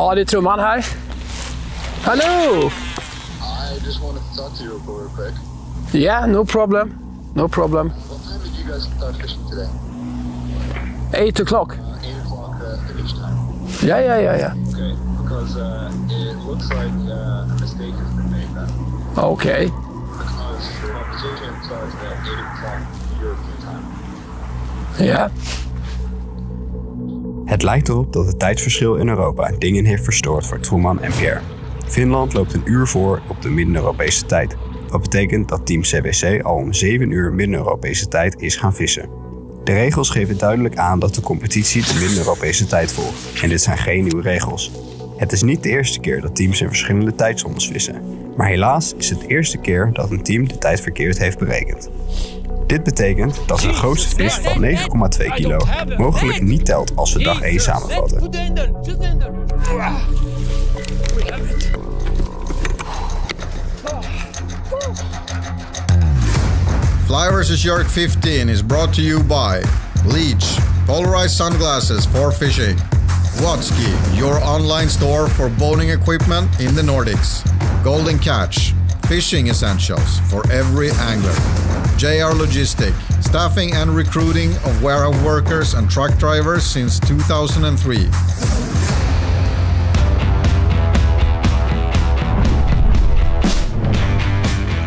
Ja, det är Trumman här. Hello! I just wanted to talk to you real quick. Yeah, no problem. No problem. What time did you guys start fishing today? 8 o'clock. Uh, 8 o'clock uh, finish time. Yeah, yeah, yeah, yeah. Okay, because uh, it looks like uh, a mistake has been made then. Okay. Because the competition starts at 8 o'clock European time. Yeah. Het lijkt erop dat het tijdsverschil in Europa dingen heeft verstoord voor Truman en Pierre. Finland loopt een uur voor op de Midden-Europese tijd. Dat betekent dat team CBC al om 7 uur Midden-Europese tijd is gaan vissen. De regels geven duidelijk aan dat de competitie de Midden-Europese tijd volgt. En dit zijn geen nieuwe regels. Het is niet de eerste keer dat teams in verschillende tijdzones vissen. Maar helaas is het de eerste keer dat een team de tijd verkeerd heeft berekend. Dit betekent dat een grootste vis van 9,2 kilo mogelijk niet telt als we dag 1 samenvatten. Fly vs Shark 15 is brought to you by Leech, polarized sunglasses for fishing. Watsky, your online store for boating equipment in the Nordics. Golden Catch, fishing essentials for every angler. JR Logistic, staffing and recruiting of warehouse workers and truck drivers since 2003.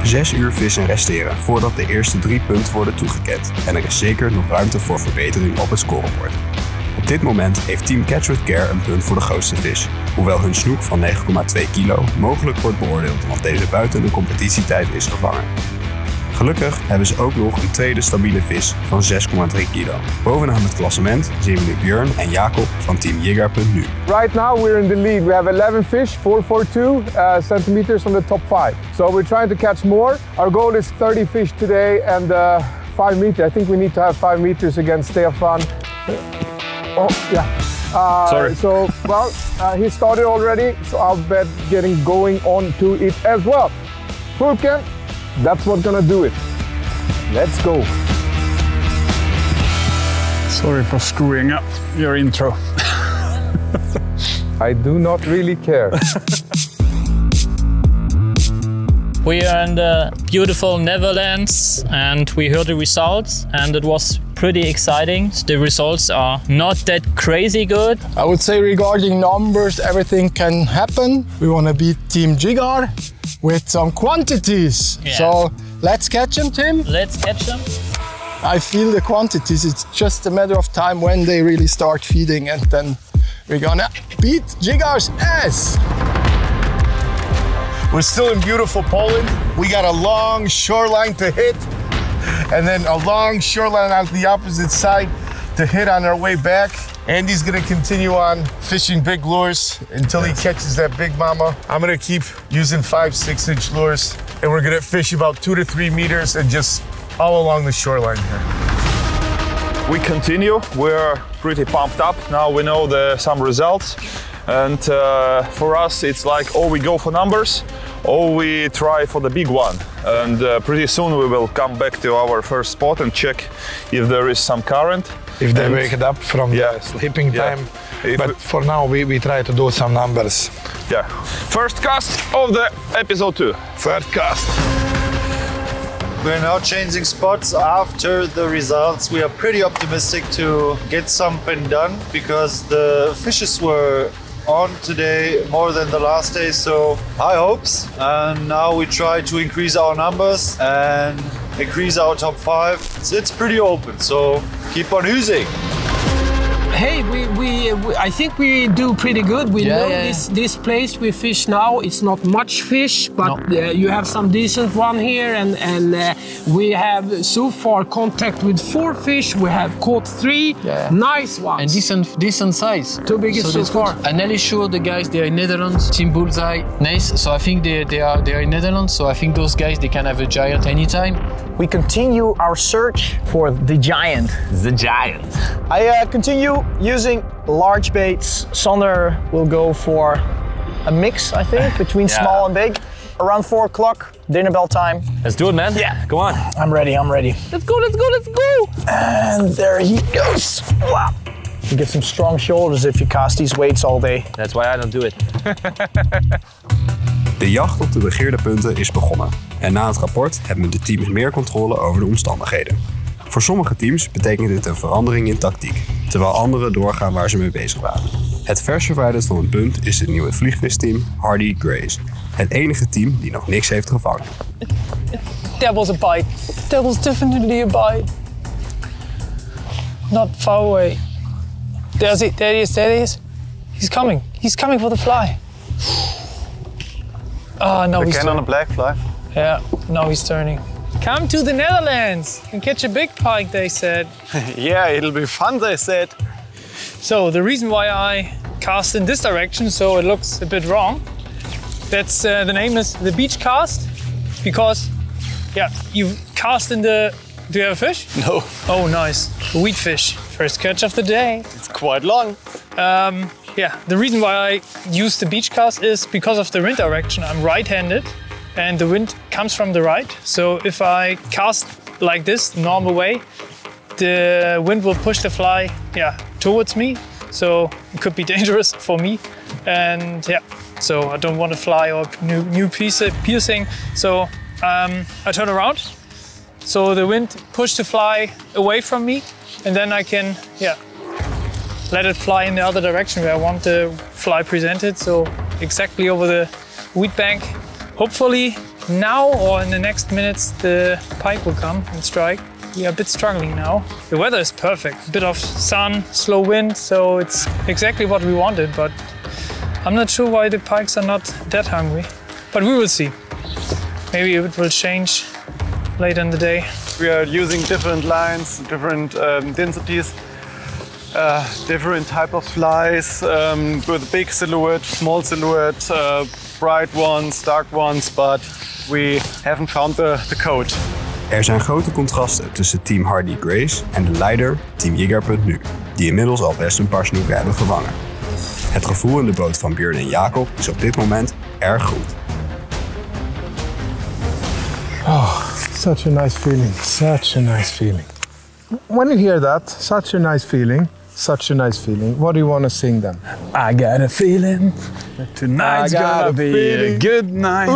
Zes uur vissen resteren voordat de eerste drie punten worden toegekend en er is zeker nog ruimte voor verbetering op het scorebord. Op dit moment heeft Team Catch with Care een punt voor de grootste vis, hoewel hun snoek van 9,2 kilo mogelijk wordt beoordeeld omdat deze buiten de competitietijd is gevangen. Gelukkig hebben ze ook nog een tweede stabiele vis van 6,3 kilo. Bovenaan het klassement zien we nu Björn en Jacob van Team Jigger.nu. Right now we're in the lead. We have 11 fish, 442 uh, centimeters on the top five. So we're trying to catch more. Our goal is 30 fish today and uh, 5 meters. I think we need to have 5 meters against Stefan. Oh, yeah. Uh, Sorry. So, well, uh, he started already, so I'll bet getting going on to it as well. Fulken, that's what's gonna do it. Let's go. Sorry for screwing up your intro. I do not really care. We are in the beautiful Netherlands and we heard the results and it was pretty exciting. The results are not that crazy good. I would say regarding numbers, everything can happen. We want to beat Team Jiggar with some quantities. Yeah. So let's catch them, Tim. Let's catch them. I feel the quantities. It's just a matter of time when they really start feeding, and then we're gonna beat Jiggar's ass. We're still in beautiful Poland. We got a long shoreline to hit, and then a long shoreline on the opposite side to hit on our way back. Andy's gonna continue on fishing big lures until he catches that big mama. I'm gonna keep using five, six inch lures, and we're gonna fish about two to three meters and just all along the shoreline here. We continue. We're pretty pumped up. Now we know the some results. And uh, for us, it's like, oh, we go for numbers, or we try for the big one. And uh, pretty soon we will come back to our first spot and check if there is some current. If they And- wake it up from Yeah. the sleeping Yeah. time. If but we- for now, we, we try to do some numbers. Yeah. First cast of the episode two. First cast. We're now changing spots after the results. We are pretty optimistic to get something done because the fishes were on today more than the last day, so high hopes. And now we try to increase our numbers and increase our top five. So it's pretty open, so keep on using. Hey, we, we, we I think we do pretty good. We Yeah, know yeah, this this place we fish now. It's not much fish, but uh, you have some decent one here, and and uh, we have so far contact with four fish. We have caught three Yeah. nice ones. And decent, decent size. Two biggest so that's far. good. And Nelly sure the guys they are in Netherlands, Team Bullseye, nice. So I think they, they are they are in Netherlands. So I think those guys they can have a giant anytime. We continue our search for the giant. The giant. I uh, continue using large baits. Sander will go for a mix, I think, between Yeah. small and big. Around four o'clock, dinner bell time. Let's do it, man. Yeah. Go on. I'm ready, I'm ready. Let's go, let's go, let's go. And there he goes. Wow. You get some strong shoulders if you cast these weights all day. That's why I don't do it. De jacht op de begeerde punten is begonnen. En na het rapport hebben de teams meer controle over de omstandigheden. Voor sommige teams betekent dit een verandering in tactiek, terwijl anderen doorgaan waar ze mee bezig waren. Het vers verwijderd van een punt is het nieuwe vliegvisteam Hardy Grace. Het enige team die nog niks heeft gevangen. That was a bite. That was definitely a bite. Not far away. There's it. There he is. There he is. He's coming. He's coming for the fly. Ah, no, he's Again on a turning. black fly. Yeah, now he's turning. Come to the Netherlands and catch a big pike, they said. yeah, it'll be fun, they said. So the reason why I cast in this direction, so it looks a bit wrong, that's uh, the name is the beach cast, because yeah, you cast in the. Do you have a fish? No. Oh, nice. A wheat fish. First catch of the day. It's quite long. Um, yeah, the reason why I use the beach cast is because of the wind direction. I'm right-handed, and the wind comes from the right. So if I cast like this, normal way, the wind will push the fly, yeah, towards me. So it could be dangerous for me. And yeah, so I don't want to fly or new new piece piercing. So um, I turn around. So the wind push the fly away from me, and then I can yeah let it fly in the other direction where I want the fly presented. So exactly over the wheat bank. Hopefully now or in the next minutes the pike will come and strike. We are a bit struggling now. The weather is perfect. A bit of sun, slow wind, so it's exactly what we wanted, but I'm not sure why the pikes are not that hungry. But we will see. Maybe it will change later in the day. We are using different lines, different um, densities, uh, different type of flies um, with big silhouette, small silhouette, uh, bright ones, dark ones, but we haven't found the, the code. Er zijn grote contrasten tussen team Hardy Grace en de leider team Jigger.nu, die inmiddels al best een paar snoeken hebben gevangen. Het gevoel in de boot van Björn en Jacob is op dit moment erg goed. Oh, such a nice feeling. Such a nice feeling. When you hear that, such a nice feeling, such a nice feeling, what do you want to sing then? I got a feeling tonight's got gonna be a good night.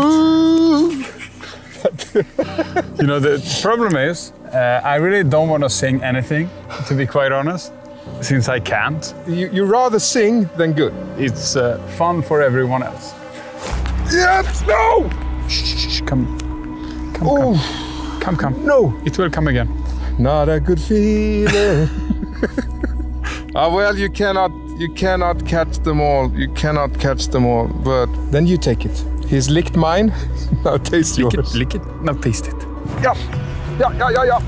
you know, the problem is, uh, I really don't want to sing anything, to be quite honest, since I can't. You, you rather sing than good. It's uh, fun for everyone else. Yes, no! Shh, come, come, come, come, come. No! It will come again. Not a good feeling. Ah, well, you cannot, you cannot catch them all. You cannot catch them all. But then you take it. He's licked mine. now taste Lick yours. it, lick it, now taste it. Yeah, yeah, yeah, yeah, yeah.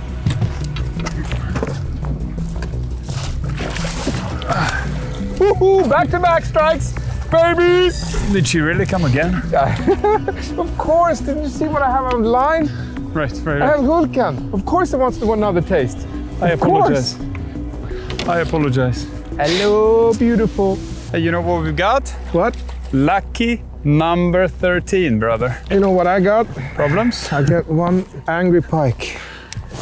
Woohoo! Back to back strikes, baby! Did she really come again? of course. Didn't you see what I have on line? Right, right, I have right. Hulkan. Of course, he wants to want another taste. I Of course. apologize. I apologize. Hello, beautiful. Hey, you know what we've got? What? Lucky number 13, brother. You know what I got? Problems? I got one angry pike.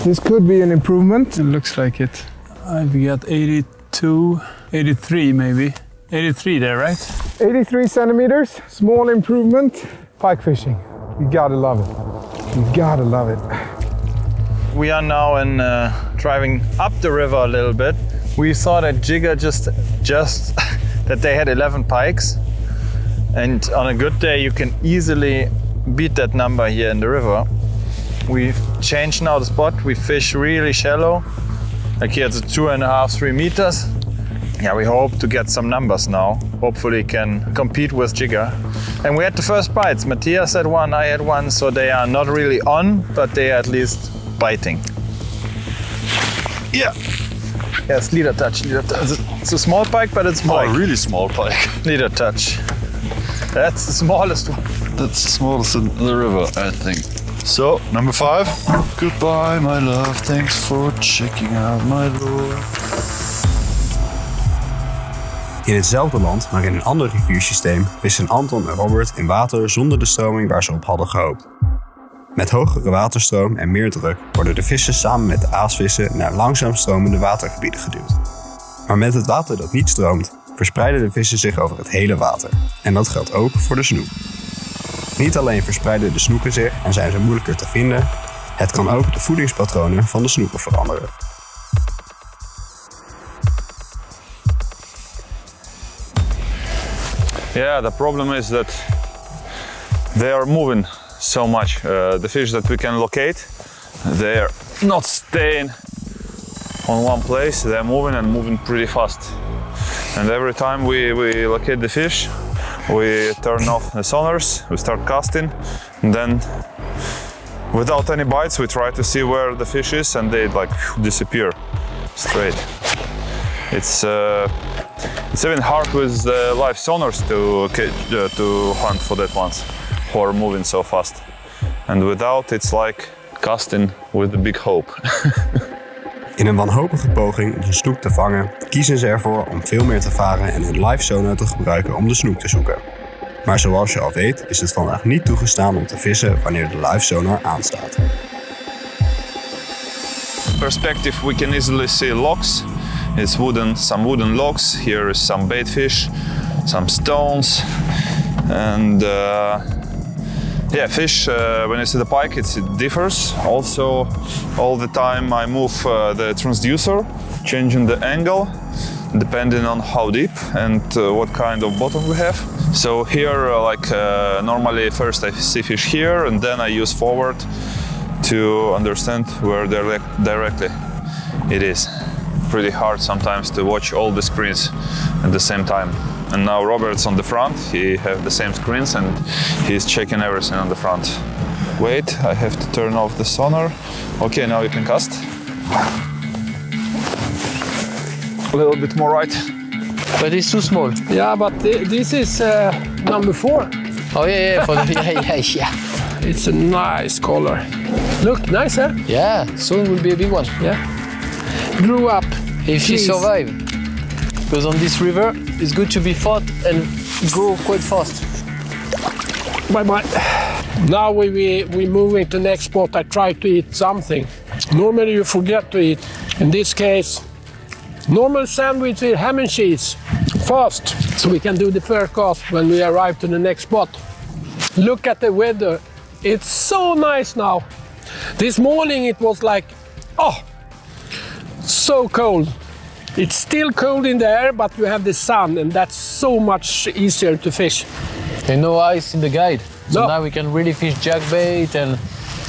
This could be an improvement. It looks like it. I've got 82, 83 maybe. 83 there, right? 83 centimeters, small improvement. Pike fishing. You gotta love it. You gotta love it. We are now in uh, driving up the river a little bit. We saw that Jiggar just just that they had 11 pikes, and on a good day you can easily beat that number here in the river. We've changed now the spot. We fish really shallow, like here it's two and a half, three meters. Yeah, we hope to get some numbers now. Hopefully can compete with Jiggar. And we had the first bites. Matthias had one, I had one, so they are not really on, but they are at least biting. Yeah. Yes, leader touch, leader touch. It's a small pike, but it's pike. Oh, really small pike. Leader touch. That's the smallest one. That's the smallest in the river, I think. So, number five. Goodbye, my love. Thanks for checking out my lure. In hetzelfde land, maar in een ander riviersysteem, vissen Anton en Robert in water zonder de stroming waar ze op hadden gehoopt. Met hogere waterstroom en meer druk worden de vissen samen met de aasvissen naar langzaam stromende watergebieden geduwd. Maar met het water dat niet stroomt, verspreiden de vissen zich over het hele water. En dat geldt ook voor de snoek. Niet alleen verspreiden de snoeken zich en zijn ze moeilijker te vinden, het kan ook de voedingspatronen van de snoeken veranderen. Yeah, the problem is that they are moving so much. Uh, the fish that we can locate, they are not staying on one place. They're moving and moving pretty fast. And every time we, we locate the fish, we turn off the sonars, we start casting, and then without any bites, we try to see where the fish is, and they like disappear straight. It's uh, it's even hard with the live sonars to uh, to hunt for that ones who are moving so fast. And without, it's like casting with a big hope. In een wanhopige poging om de snoek te vangen, kiezen ze ervoor om veel meer te varen en hun live sonar te gebruiken om de snoek te zoeken. Maar zoals je al weet, is het vandaag niet toegestaan om te vissen wanneer de live sonar aanstaat. Perspective, we can easily see logs. It's wooden, some wooden logs. Here is some bait fish, some stones, and uh, yeah, fish. Uh, when I see the pike, it differs. Also, all the time I move uh, the transducer, changing the angle depending on how deep and uh, what kind of bottom we have. So here, uh, like uh, normally, first I see fish here, and then I use forward to understand where direct, directly it is. Pretty hard sometimes to watch all the screens at the same time. And now Robert's on the front. He have the same screens and he's checking everything on the front. Wait, I have to turn off the sonar. Okay, now you can cast. A little bit more right. But it's too small. Yeah, but thi- this is uh, number four. Oh yeah, yeah, for the, yeah, yeah, yeah. It's a nice color. Look, nice, huh? Yeah, soon will be a big one. Yeah. Grew up. If she Jeez. survive. Because on this river, it's good to be fast and go quite fast. Bye bye. Now we, we, we moving to next spot. I try to eat something. Normally you forget to eat. In this case, normal sandwich with ham and cheese. Fast. So we can do the first cast when we arrive to the next spot. Look at the weather. It's so nice now. This morning it was like, oh, so cold. It's still cold in the air, but you have the sun, and that's so much easier to fish. And no ice in the guide. So No. now we can really fish jackbait and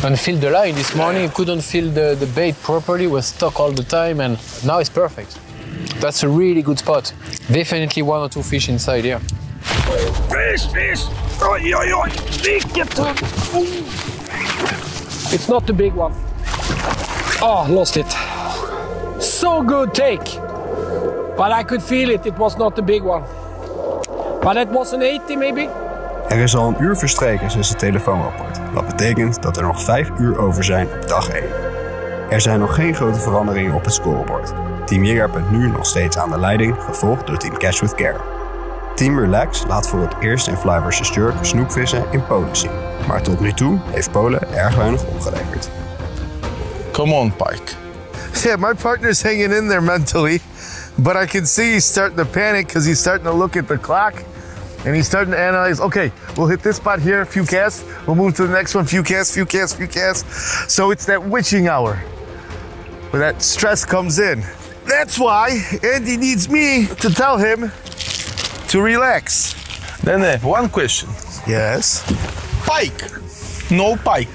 and fill the line. This morning couldn't fill the, the bait properly, was stuck all the time and now it's perfect. That's a really good spot. Definitely one or two fish inside here. Fish, fish! Oj, oj, oj! Vilket tugg! It's not the big one. Oh, lost it. So good take. But I could feel it, it was not the big one. But it was an 80 maybe? Er is al een uur verstreken sinds het telefoonrapport. Wat betekent dat er nog 5 uur over zijn op dag 1. Er zijn nog geen grote veranderingen op het scorebord. Team bent nu nog steeds aan de leiding, gevolgd door Team Catch with Care. Team Relax laat voor het eerst in Fly vs Jerk snoekvissen in Polen zien. Maar tot nu toe heeft Polen erg weinig opgeleverd. Come on, Pike. Yeah, my partner's hanging in there mentally, but I can see he's starting to panic because he's starting to look at the clock and he's starting to analyze. Okay, we'll hit this spot here, few casts. We'll move to the next one, few casts, few casts, few casts. So it's that witching hour where that stress comes in. That's why Andy needs me to tell him to relax. Then one question. Yes. Pike. No pike.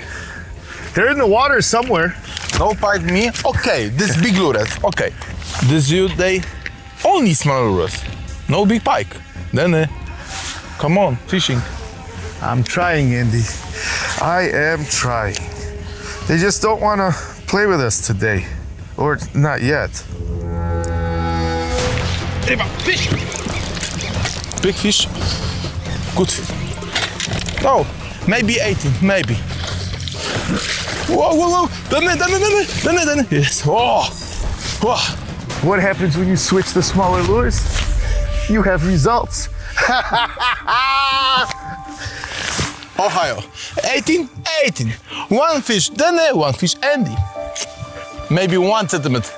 They're in the water somewhere. No pike me. Okay, this big lure. Okay. This you they only small lures. No big pike. Then uh, come on, fishing. I'm trying, Andy. I am trying. They just don't want to play with us today. Or not yet. Eba, fish. Big fish. Good fish. Oh, maybe 18, maybe. Whoa, whoa, whoa. Done it, done it, done it, done it, done it. Yes. Oh. Whoa. What happens when you switch the smaller lures? You have results. Ohio. 18, 18. One fish, then uh, one fish, Andy. Maybe one centimeter.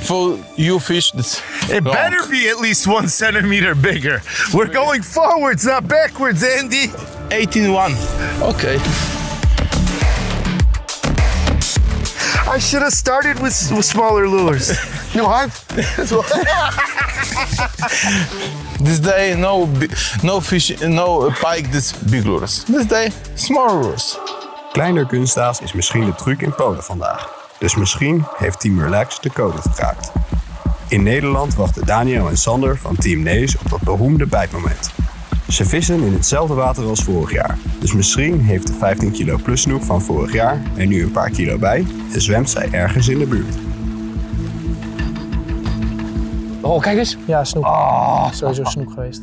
for you fish that's It long. better be at least one centimeter bigger. We're going forwards, not backwards, Andy. 18-1. Okay. I should have started with, with smaller lures. You what? This day no no fish no pike this big lures. This day small lures. Kleiner kunsthaas is misschien de truc in Polen vandaag. Dus misschien heeft Team Relax de code gekraakt. In Nederland wachten Daniel en Sander van Team Nees op dat beroemde bijtmoment. Ze vissen in hetzelfde water als vorig jaar. Dus misschien heeft de 15 kilo plus snoek van vorig jaar er nu een paar kilo bij en zwemt zij ergens in de buurt. Oh, kijk eens. Ja, snoek. Ah. Sowieso snoek geweest.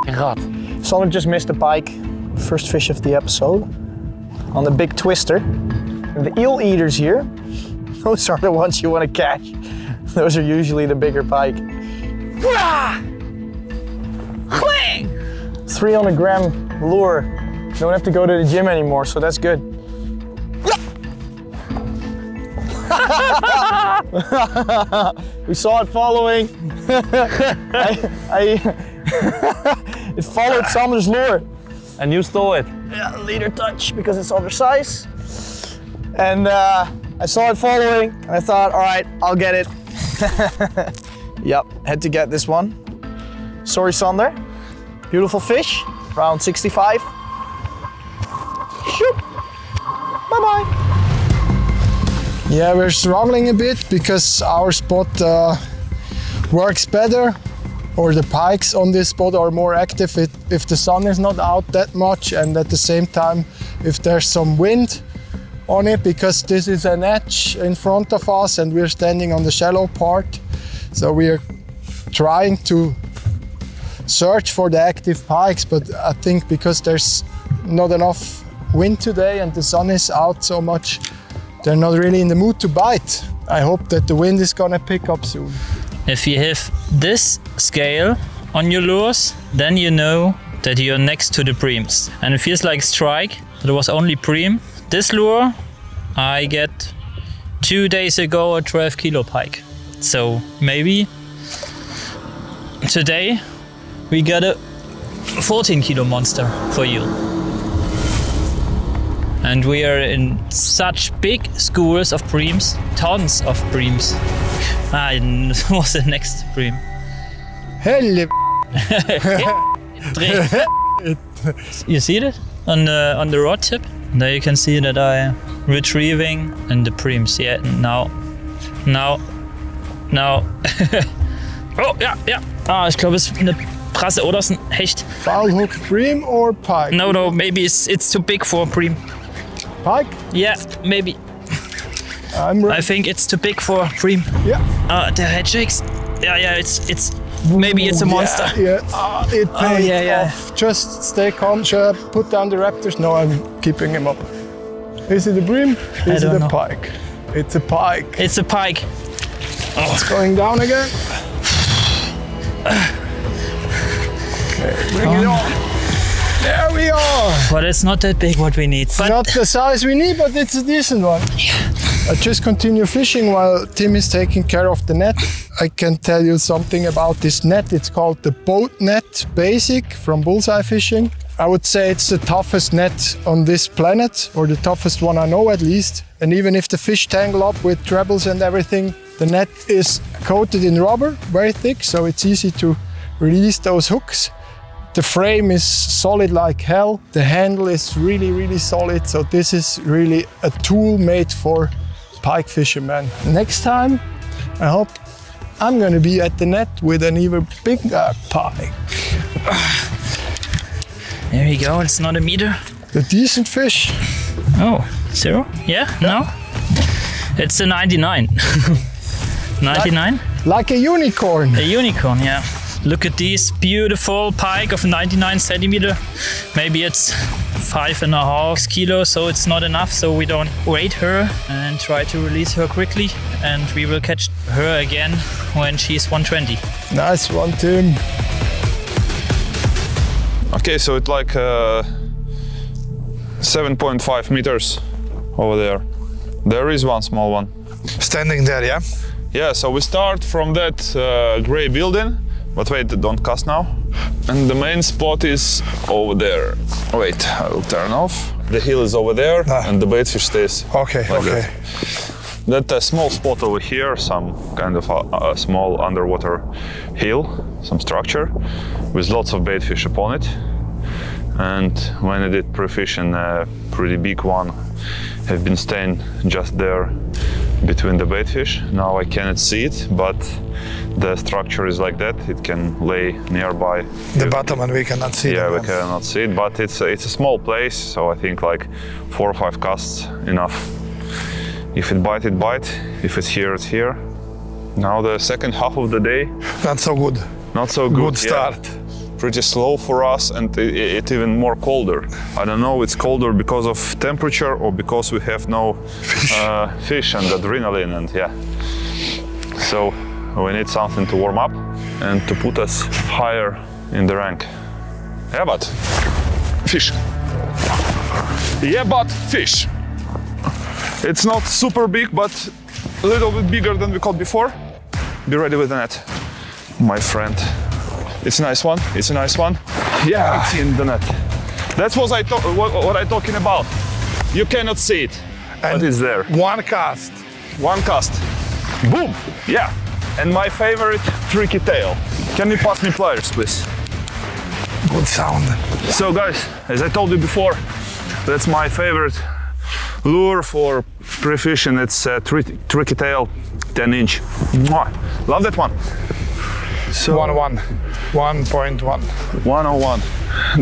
Rat. Sander just missed the pike. First fish of the episode. On the big twister. The eel eaters here. Those are the ones you want to catch. Those are usually the bigger pike. Cling! 300 gram lure. Don't have to go to the gym anymore, so that's good. we saw it following. I, I it followed Sander's lure. And you stole it. Yeah, leader touch because it's undersized. And uh, I saw it following, and I thought, all right, I'll get it. yep, had to get this one. Sorry, Sander. Beautiful fish, round 65. Shoop. Bye bye. Yeah, we're struggling a bit because our spot uh, works better or the pikes on this spot are more active if, if the sun is not out that much and at the same time if there's some wind on it because this is an edge in front of us and we're standing on the shallow part. So we're trying to search for the active pikes, but I think because there's not enough wind today and the sun is out so much, they're not really in the mood to bite. I hope that the wind is gonna pick up soon. If you have this scale on your lures, then you know that you're next to the preems. And it feels like strike. It was only preem. This lure I get two days ago a 12 kilo pike. So maybe today we got a 14 kilo monster for you. And we are in such big schools of preems, tons of preems. Ah, what's the next preem? Helle you see it on the on the rod tip? There you can see that I retrieving and the preems. Yeah, now, now, now. oh ja, ja. Ah, ich glaube es ist eine Prasse oder es ist ein Hecht. Foul hook preem or pike? No, no, maybe it's it's too big for a preem. Pike? Yeah, maybe. I'm I think it's too big for a preem. Yeah. Ah, der head shakes. Yeah, yeah, it's it's maybe it's a monster. Yeah, yeah. Ah, it Oh, yeah, yeah. off. Just stay calm. Should I put down the raptors? No, I'm keeping him up. Is it a bream? I Is it a know. pike? It's a pike. It's a pike. Oh. It's going down again. Bring it on. There we are. But it's not that big what we need. Not the size we need, but it's a decent one. I just continue fishing while Tim is taking care of the net. I can tell you something about this net. It's called the boat net basic from bullseye fishing. I would say it's the toughest net on this planet, or the toughest one I know at least. And even if the fish tangle up with trebles and everything, the net is coated in rubber, very thick, so it's easy to release those hooks. The frame is solid like hell. The handle is really, really solid. So this is really a tool made for pike fishermen. Next time, I hope I'm gonna be at the net with an even bigger pike. There you go, it's not a meter. A decent fish. Oh, zero? Yeah, no? It's a 99. 99? Like a unicorn. A unicorn, yeah. Look at this beautiful pike of 99 centimeter. Maybe it's five and a half kilos, so it's not enough. So we don't weight her and try to release her quickly. And we will catch her again when she's 120. Nice one, Tim. Okay, so it's like uh, 7.5 meters over there. There is one small one. Standing there, yeah? Yeah, so we start from that uh, gray building, but wait, don't cast now. And the main spot is over there. Wait, I will turn off. The hill is over there, and the baitfish stays. Ah. Okay, like okay. That, that uh, small spot over here, some kind of a, a small underwater hill, some structure with lots of baitfish upon it. And when I did pre-fishing, a pretty big one have been staying just there between the baitfish. Now I cannot see it, but the structure is like that. It can lay nearby. The bottom and we cannot see it. Yeah, we cannot see it, but it's a, it's a small place, so I think like four or five casts enough. If it bite, it bite. If it's here, it's here. Now the second half of the day. Not so good. Not so good. Good yeah. Pretty slow for us, and it, it even more colder. I don't know. It's colder because of temperature or because we have no fish, uh, fish and adrenaline, and yeah. So we need something to warm up and to put us higher in the rank. Yeah, but fish. Yeah, but fish. It's not super big, but a little bit bigger than we caught before. Be ready with the net, my friend. It's a nice one. It's a nice one. Yeah, it's in the net. That's what I to- what, what I talking about. You cannot see it, and it's there. One cast. One cast. Boom. Yeah. And my favorite tricky tail. Can you pass me pliers, please? Good sound. So guys, as I told you before, that's my favorite lure for pre-fishing. It's a tri- tricky tail, 10 inch. Mwah. Love that one. So one one, one point one. 101.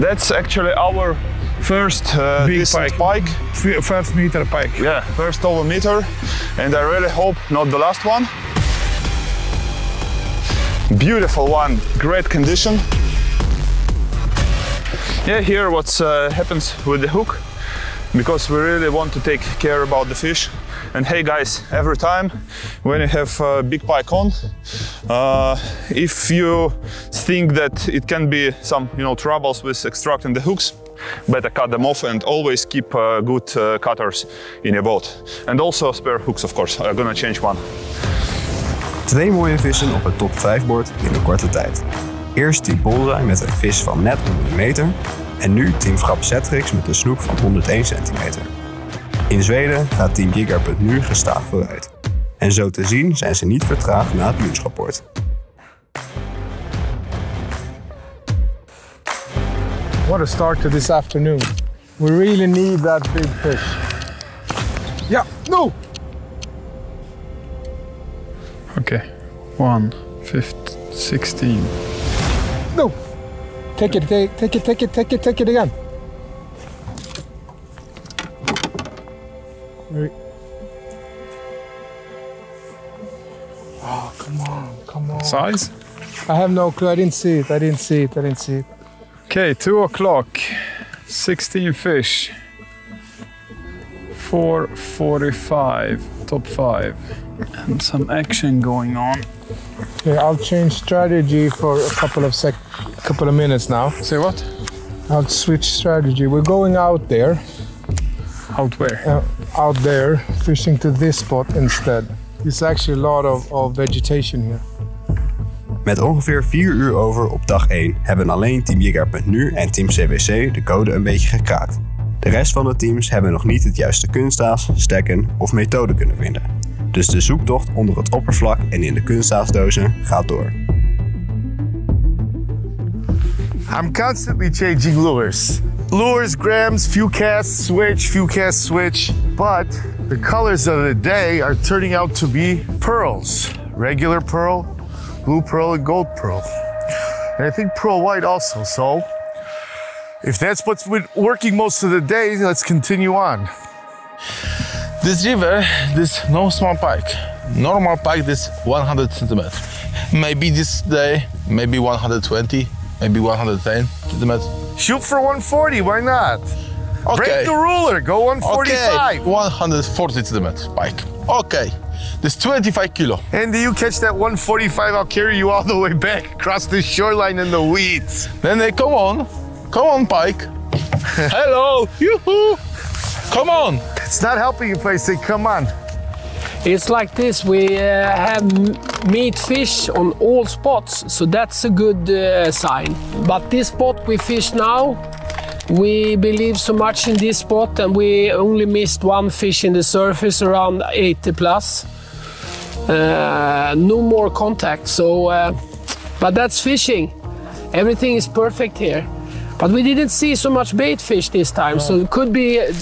That's actually our first uh, Big pike. pike. First meter pike. Yeah, first over meter, and I really hope not the last one. Beautiful one, great condition. Yeah, here what uh, happens with the hook, because we really want to take care about the fish. And hey guys, every time when you have a big pike on, uh, if you think that it can be some you know troubles with extracting the hooks, better cut them off and always keep uh, good uh, cutters in your boat. And also spare hooks of course, I'm gonna change one. Twee mooie vissen op het top 5 bord in een korte tijd. Eerst Team Polderij met een vis van net onder de meter. En nu Team Frapp Zetrix met een snoek van 101 centimeter. In Zweden gaat Team Giga.nu gestaag vooruit. En zo te zien zijn ze niet vertraagd na het lunchrapport. What a start to this afternoon. We really need that big fish. Yeah, no! Okay. One, fifth, 16. No! Take it, take, take it, take it, take it, take it again. Very- Oh, ah, come on, come on. Size? I have no clue. I didn't see it. I didn't see it. I didn't see it. Okay, two o'clock. 16 fish. 445, top five. And some action going on. Okay, I'll change strategy for a couple of sec, couple of minutes now. Say what? I'll switch strategy. We're going out there. Out where? Uh, out there, fishing to this spot instead. There's actually a lot of, of vegetation here. Met ongeveer 4 uur over op dag 1 hebben alleen Team Jigger.nu en Team CWC de code een beetje gekraakt. De rest van de teams hebben nog niet het juiste kunstaas, stekken of methode kunnen vinden. Dus de zoektocht onder het oppervlak en in de kunstaasdozen gaat door. I'm constantly changing lures. Lures, grams, few casts, switch, few casts, switch. But the colors of the day are turning out to be pearls. Regular pearl, blue pearl, and gold pearl. And I think pearl white also. So if that's what's been working most of the day, let's continue on. This river, this no small pike. Normal pike, this 100 centimeters. Maybe this day, maybe 120, maybe 110 centimeters. Shoot for 140, why not? Okay. Break the ruler, go 145. Okay, 140 centimeters pike. Okay, this 25 kilo. Andy, you catch that 145, I'll carry you all the way back across the shoreline in the weeds. Then they come on, come on, pike. Hello, yoo-hoo. Come on. It's not helping if I say, come on. It's like this. We uh, have meat fish on all spots, so that's a good uh, sign. But this spot we fish now, we believe so much in this spot, and we only missed one fish in the surface around 80 plus. Uh, no more contact. So, uh, but that's fishing. Everything is perfect here. But we didn't see so much bait fish this time, so it could be uh,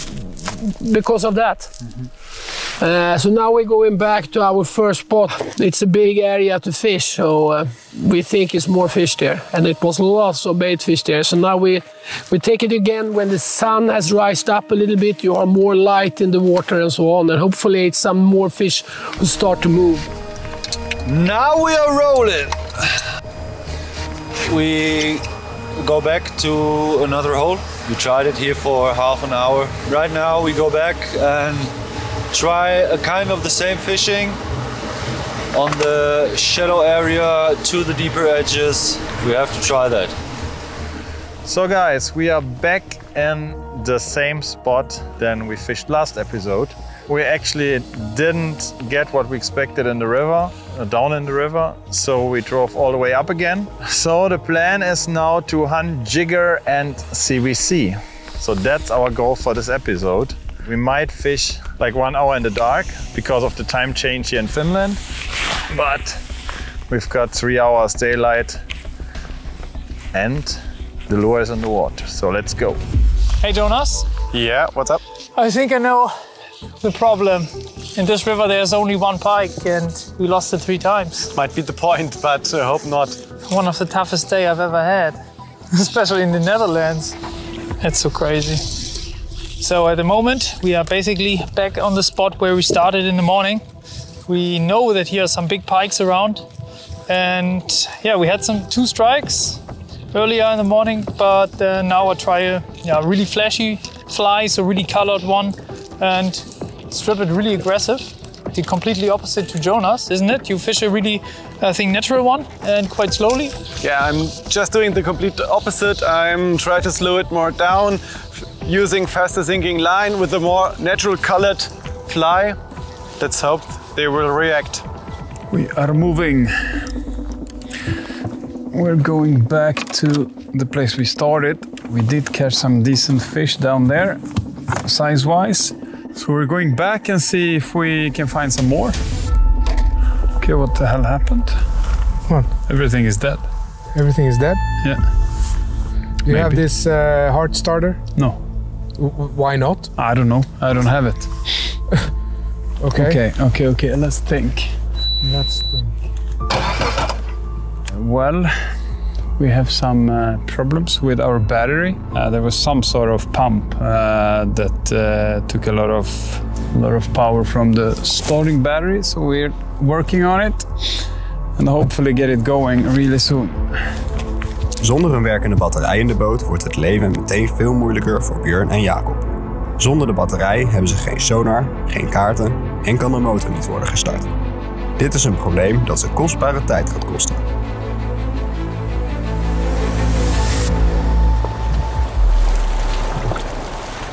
because of that. Uh, so now we're going back to our first spot. It's a big area to fish, so uh, we think it's more fish there, and it was lots of bait fish there. So now we we take it again when the sun has rised up a little bit. You are more light in the water and so on, and hopefully it's some more fish will start to move. Now we are rolling. We go back to another hole. We tried it here for half an hour. Right now we go back and try a kind of the same fishing on the shallow area to the deeper edges. We have to try that. So guys, we are back in the same spot than we fished last episode. We actually didn't get what we expected in the river, uh, down in the river, so we drove all the way up again. So the plan is now to hunt jiggar and CWC. So that's our goal for this episode. We might fish like one hour in the dark because of the time change here in Finland, but we've got three hours daylight and the lure is in the water. So let's go. Hey Jonas, Yeah, what's up? I think I know the problem. In this river there's only one pike and we lost it three times. Might be the point, but I hope not. One of the toughest day I've ever had, especially in the Netherlands. It's so crazy. So at the moment we are basically back on the spot where we started in the morning. We know that here are some big pikes around and yeah, we had some two strikes earlier in the morning, but uh, now I try a yeah, really flashy fly, so really colored one, and strip it really aggressive. The completely opposite to Jonas, isn't it? You fish a really, I think, natural one and quite slowly. Yeah, I'm just doing the complete opposite. I'm trying to slow it more down, using faster sinking line with a more natural colored fly. Let's hope they will react. We are moving. We're going back to the place we started. We did catch some decent fish down there, size wise. So we're going back and see if we can find some more. Okay, what the hell happened? What? Everything is dead. Everything is dead? Yeah. You have this uh, heart starter? No. Why not? I don't know. I don't have it. Okay. Okay, okay, okay. Let's think. Let's think. Well, we have some uh, problems with our battery. Uh, there was some sort of pump uh, that uh, took a lot of a lot of power from the starting battery, so we're working on it and hopefully get it going really soon. Zonder een werkende batterij in de boot wordt het leven meteen veel moeilijker voor Björn en Jacob. Zonder de batterij hebben ze geen sonar, geen kaarten en kan de motor niet worden gestart. Dit is een probleem dat ze kostbare tijd gaat kosten.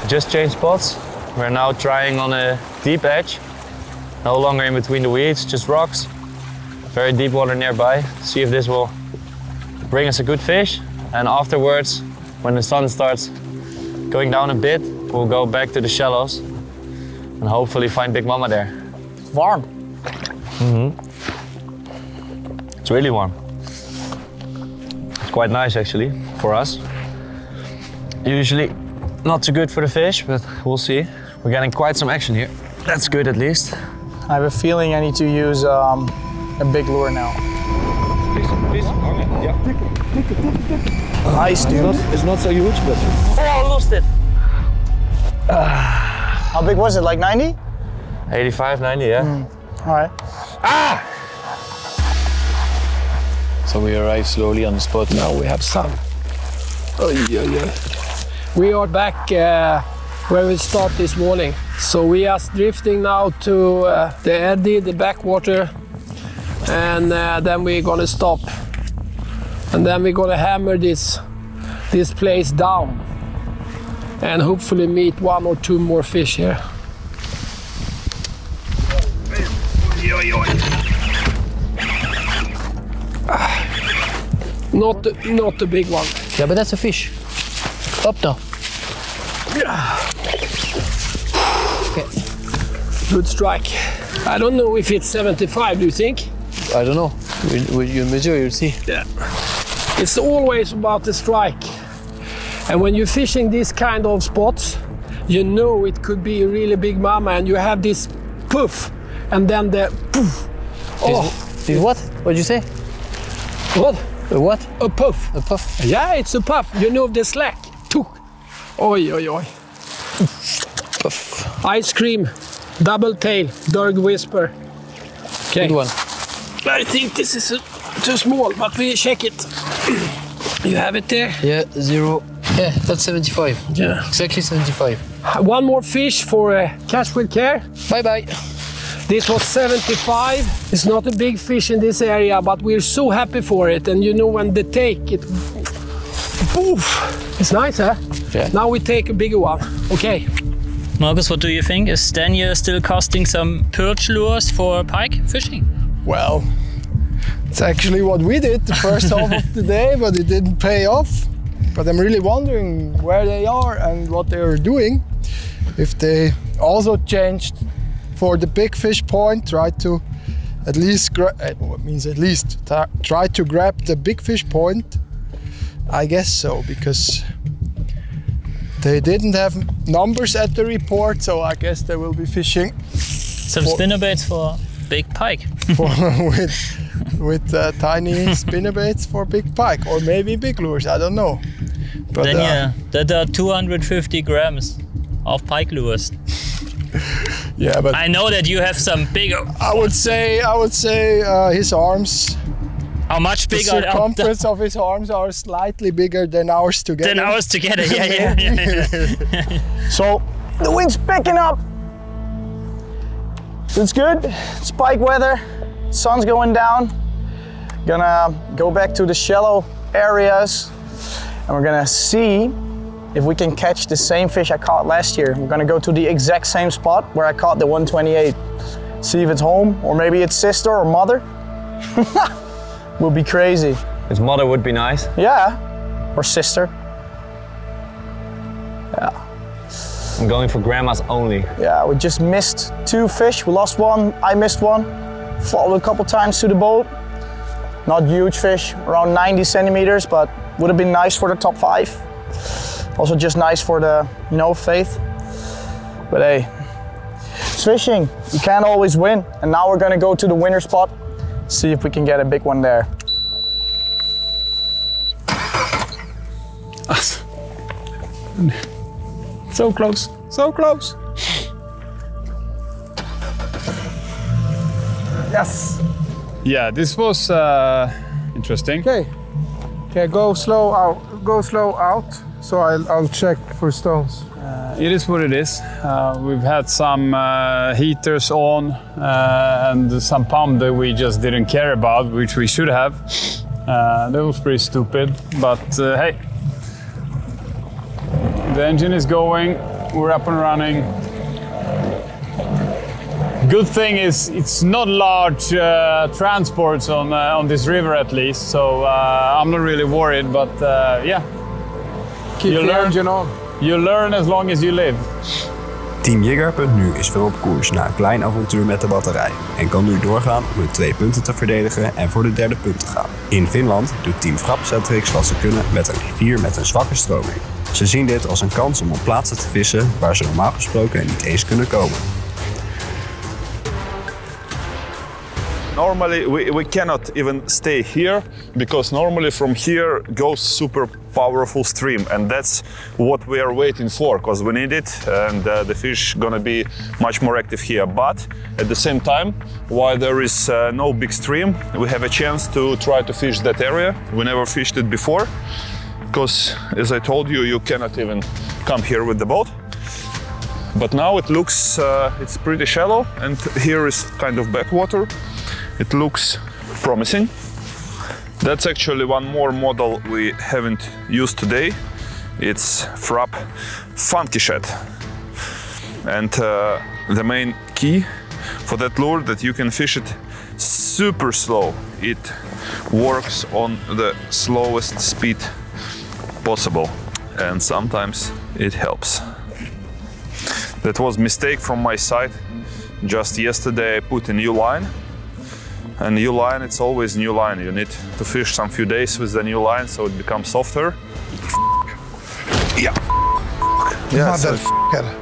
Just changed spots. We're now trying on a deep edge. No longer in between the weeds, just rocks. Very deep water nearby. See if this will bring us a good fish. And afterwards, when the sun starts going down a bit, we'll go back to the shallows and hopefully find Big Mama there. Warm. hmm It's really warm. It's quite nice actually for us. Usually not too good for the fish, but we'll see. We're getting quite some action here. That's good at least. I have a feeling I need to use um, a big lure now. Nice, dude. It's not so huge, but. Oh, I lost it. How big was it? Like 90? 85, 90, yeah. All right. Ah! So we arrive slowly on the spot. Now we have sun. Oh, yeah, yeah. We are back uh, where we start this morning. So we are drifting now to uh, the eddy, the backwater, and uh, then we're gonna stop and then we're gonna hammer this this place down and hopefully meet one or two more fish here. Ah, not not a big one. Yeah, but that's a fish. Up now. Okay. Good strike. I don't know if it's 75. Do you think? I don't know. You measure, you'll see. Yeah. It's always about the strike. And when you're fishing these kind of spots, you know it could be a really big mama and you have this poof and then the poof. Oh, This what? What'd you say? What? A what? A puff. A puff? Yeah, it's a puff. You know the slack. Tuk. Oi, oi, oi. Puff. Ice cream, double tail, Dirk Whisper. Okay. Good one. I think this is too small, but we check it. You have it there? Yeah, zero. Yeah, that's 75. Yeah. Exactly 75. One more fish for uh, catch with care. Bye bye. This was 75. It's not a big fish in this area, but we're so happy for it. And you know when they take it, poof. It's nice, huh? Yeah. Now we take a bigger one. Okay. Markus, what do you think? Is Daniel still casting some perch lures for pike fishing? Well, it's actually what we did the first half of the day, but it didn't pay off. But I'm really wondering where they are and what they are doing. If they also changed for the big fish point, try to at least, eh, what means at least, try to grab the big fish point. I guess so, because they didn't have numbers at the report, so I guess they will be fishing Some spinnerbaits for big pike. for, with with uh, tiny spinnerbaits for big pike or maybe big lures. I don't know. But then uh, yeah, that are 250 grams of pike lures. yeah, but I know that you have some bigger. I would say I would say uh, his arms. How much bigger The circumference of his arms are slightly bigger than ours together. than ours together? Yeah, yeah, yeah. yeah. So the wind's picking up. It's good. Spike weather. Sun's going down. Gonna go back to the shallow areas and we're gonna see if we can catch the same fish I caught last year. We're gonna go to the exact same spot where I caught the 128. See if it's home or maybe it's sister or mother. Would be crazy. His mother would be nice. Yeah. Or sister. Yeah. I'm going for grandmas only. Yeah, we just missed two fish. We lost one, I missed one. Followed a couple times to the boat. Not huge fish, around 90 centimeters, but would have been nice for the top five. Also just nice for the, you know, faith. But hey, it's fishing. You can't always win. And now we're gonna go to the winner spot, see if we can get a big one there. So close, so close. Yes. Yeah, this was uh, interesting. Okay. Okay, go slow out. Go slow out. So I'll, I'll check for stones. It is what it is. Uh, we've had some uh, heaters on uh, and some pump that we just didn't care about, which we should have. Uh, that was pretty stupid, but uh, hey, the engine is going. We're up and running. Good thing is it's not large uh, transports on uh, on this river at least, so uh, I'm not really worried. But uh, yeah, Keep you learn. engine on. You learn as long as you live. Team Jigger.nu is veel op koers na een klein avontuur met de batterij en kan nu doorgaan om hun twee punten te verdedigen en voor de derde punt te gaan. In Finland doet Team Frapsatrix wat ze kunnen met een rivier met een zwakke stroming. Ze zien dit als een kans om op plaatsen te vissen waar ze normaal gesproken niet eens kunnen komen. Normally, we, we cannot even stay here because normally from here goes super powerful stream, and that's what we are waiting for because we need it, and uh, the fish gonna be much more active here. But at the same time, while there is uh, no big stream, we have a chance to try to fish that area. We never fished it before because, as I told you, you cannot even come here with the boat. But now it looks uh, it's pretty shallow, and here is kind of backwater. It looks promising. That's actually one more model we haven't used today. It's Frapp Funky Shad. And uh, the main key for that lure that you can fish it super slow. It works on the slowest speed possible and sometimes it helps. That was mistake from my side. Just yesterday I put a new line and new line it's always new line. You need to fish some few days with the new line so it becomes softer. Yeah. Yeah, Mother so-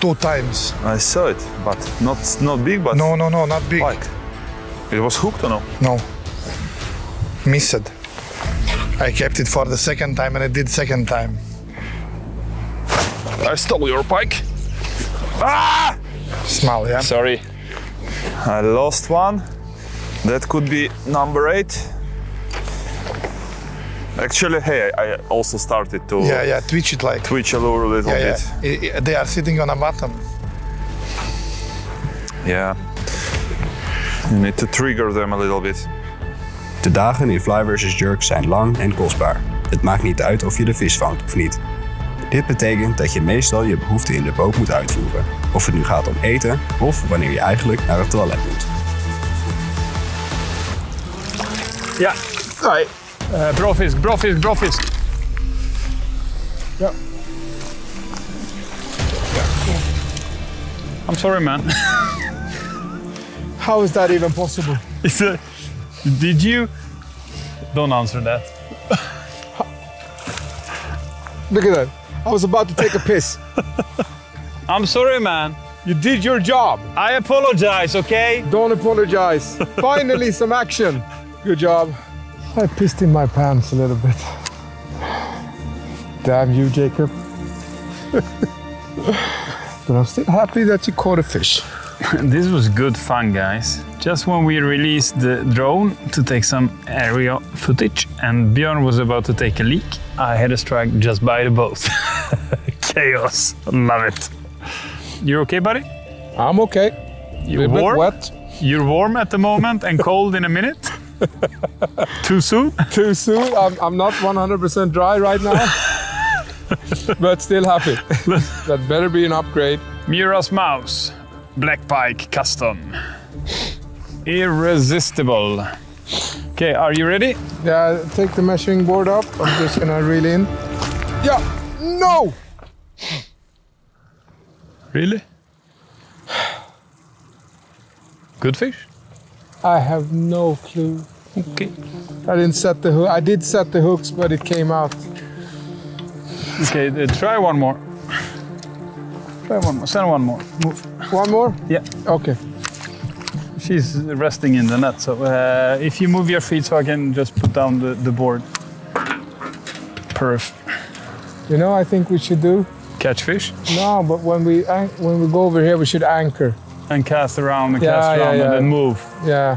Two times. I saw it, but not not big, but No, no, no, not big. Like, it was hooked or no? No. Missed. I kept it for the second time and I did second time. I stole your pike. Ah! Small, yeah. Sorry. I lost one. That could be number eight. Actually, hey, I I also started to Yeah, yeah, twitch it like. twitch a a little Yeah, bit. yeah. They are sitting on a bottom. Yeah. You need to trigger them a little bit. De dagen in Fly vs Jerk zijn lang en kostbaar. Het maakt niet uit of je de vis vangt of niet. Dit betekent dat je meestal je behoeften in de boot moet uitvoeren. Of het nu gaat om eten of wanneer je eigenlijk naar het toilet moet. Ja. Nej. Uh, bra fisk, bra fisk, bra fisk. Ja. I'm sorry man. How is that even possible? Is it, did you... Don't answer that. Look at that. I was about to take a piss. I'm sorry man. You did your job. I apologize, okay? Don't apologize. Finally, some action. Good job. I pissed in my pants a little bit. Damn you, Jakob. but I'm still happy that you caught a fish. this was good fun, guys. Just when we released the drone to take some aerial footage and Björn was about to take a leak, I had a strike just by the boat. Chaos. Love it. You're okay, buddy? I'm okay. You're warm? wet. You're warm at the moment and cold in a minute? Too soon? Too soon. I'm, I'm not 100% dry right now. but still happy. that better be an upgrade. Mura's Mouse. Black Pike Custom. Irresistible. Okay, are you ready? Yeah, take the measuring board up. I'm just gonna reel in. Yeah, no! Really? Good fish? I have no clue. Okay. I didn't set the hook. I did set the hooks, but it came out. Okay, uh, try one more. Try one more. Send one more. Move. One more? Yeah. Okay. She's resting in the net, so uh, if you move your feet so I can just put down the, the board. Perf. You know, I think we should do. Catch fish No, but when we when we go over here, we should anchor. And cast around and Yeah, cast around yeah. and then move Yeah.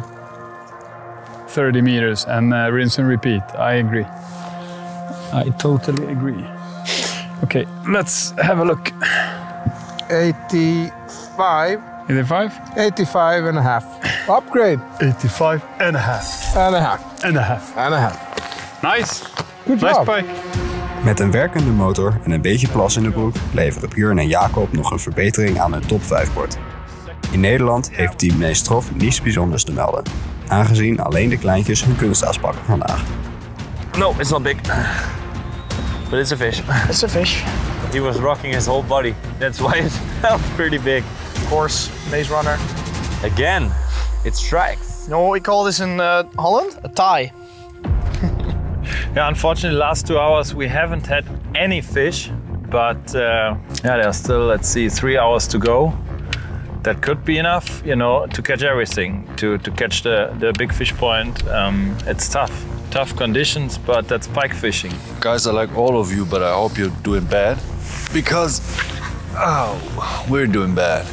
30 meters and uh, rinse and repeat. I agree. I totally agree. Okay, let's have a look. 85. 85? 85 and a half. Upgrade. 85 and a half. And a half. And a half. And a half. Nice. Good Nice job. Met een werkende motor en een beetje plas in de broek leveren Björn en Jacob nog een verbetering aan hun top 5 bord. In Nederland heeft team Nays Stroft niets bijzonders te melden, aangezien alleen de kleintjes hun kunsthaas pakken vandaag. No, it's not big. But it's a fish. It's a fish. He was rocking his whole body. That's why it felt pretty big. Of course, maze runner. Again, it strikes. You know what we call this in uh, Holland? A tie. Yeah, unfortunately, last two hours we haven't had any fish, but uh, yeah, are still let's see three hours to go. That could be enough, you know, to catch everything, to to catch the the big fish point. Um, it's tough, tough conditions, but that's pike fishing. Guys, I like all of you, but I hope you're doing bad. Because, oh, we're doing bad.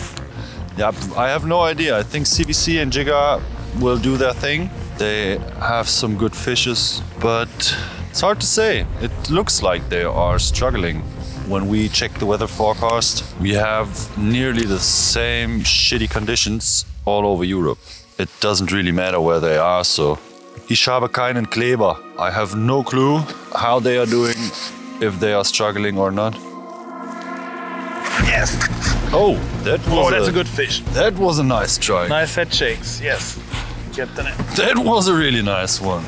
Yeah, I have no idea. I think CWC and Jiggar will do their thing. They have some good fishes, but it's hard to say. It looks like they are struggling. When we check the weather forecast, we have nearly the same shitty conditions all over Europe. It doesn't really matter where they are, so Ich habe keinen Kleber. I have no clue how they are doing, if they are struggling or not. Yes. Oh, that was Oh, that's a good fish. That was a nice try. Nice head shakes, yes. Get the net. That was a really nice one.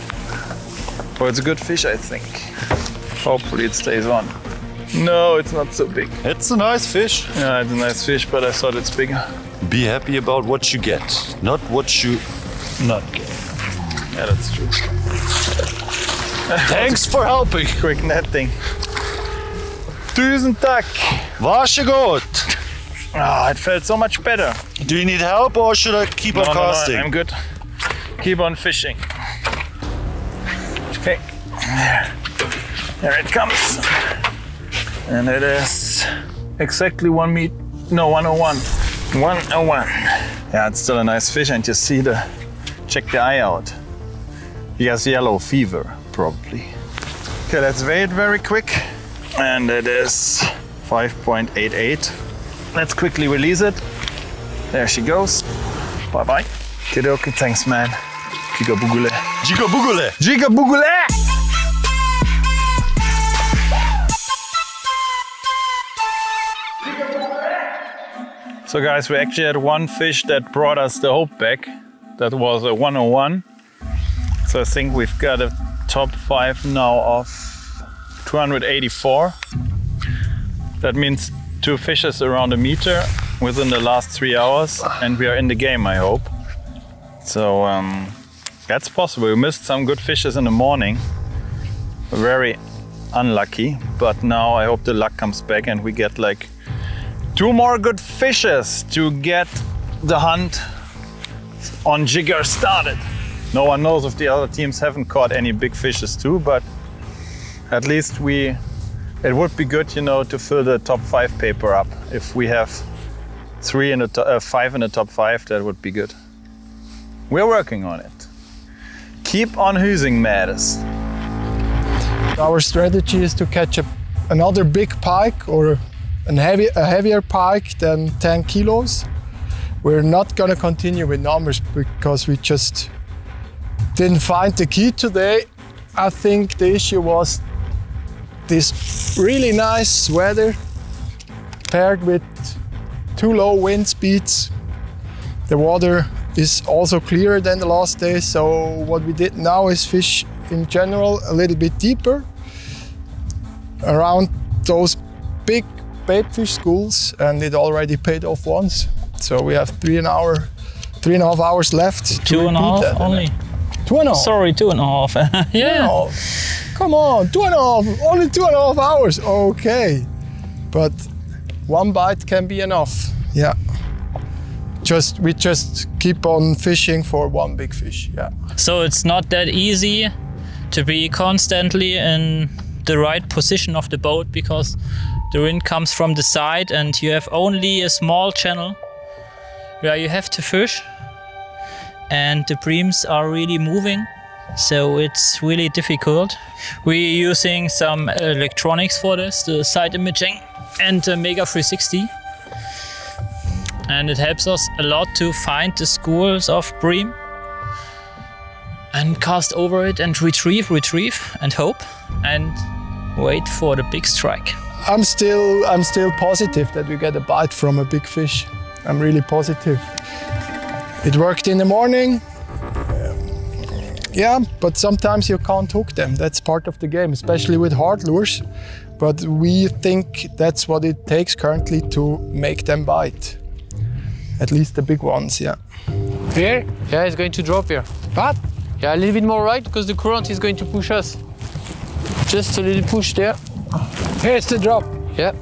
Oh, it's a good fish, I think. Hopefully it stays on. No, it's not so big. It's a nice fish. Yeah, it's a nice fish, but I thought it's bigger. Be happy about what you get, not what you not get. Yeah, that's true. Thanks for helping. Quick netting. Tusen tack. Varsågod. Ah, it felt so much better. Do you need help or should I keep No, on no, no, casting? I'm good. Keep on fishing. Okay. There it comes. And it is exactly one meat. No, 101. 101. Yeah, it's still a nice fish, and you see the. Check the eye out. He has yellow fever, probably. Okay, let's weigh it very quick. And it is 5.88. Let's quickly release it. There she goes. Bye bye. Kidoki, thanks, man. Giga Bugule. Giga Bugule. Giga Bugule! So, guys, we actually had one fish that brought us the hope back. That was a 101. So, I think we've got a top five now of 284. That means two fishes around a meter within the last three hours, and we are in the game, I hope. So um, that's possible. We missed some good fishes in the morning. Very unlucky, but now I hope the luck comes back and we get like two more good fishes to get the hunt on Jiggar started. No one knows if the other teams haven't caught any big fishes too, but at least we it would be good, you know, to fill the top five paper up. If we have three in the to- uh, five in the top five, that would be good. We're working on it. Keep on using Mattis. Our strategy is to catch a, another big pike or an heavy, a heavier pike than 10 kilos. We're not going to continue with numbers because we just didn't find the key today. I think the issue was this really nice weather paired with too low wind speeds. The water is also clearer than the last day, so what we did now is fish in general a little bit deeper around those big baitfish schools, and it already paid off once. So we have three an hour, three and a half hours left. to Two and a half that. only. Two and a half. Sorry, two and a half. yeah. No. Come on, two and a half, only two and a half hours. Okay. But one bite can be enough. Yeah. Just we just keep on fishing for one big fish. Yeah. So it's not that easy to be constantly in the right position of the boat because the wind comes from the side and you have only a small channel where you have to fish and the breams are really moving so it's really difficult. We're using some electronics for this, the side imaging and the Mega 360 and it helps us a lot to find the schools of bream and cast over it and retrieve, retrieve and hope and wait for the big strike. I'm still I'm still positive that we get a bite from a big fish. I'm really positive. It worked in the morning. Um, yeah, but sometimes you can't hook them. That's part of the game, especially with hard lures. But we think that's what it takes currently to make them bite. At least the big ones, yeah. Here? Yeah, it's going to drop here. What? Yeah, a little bit more right because the current is going to push us. Just a little push there. Here's the drop. Yeah,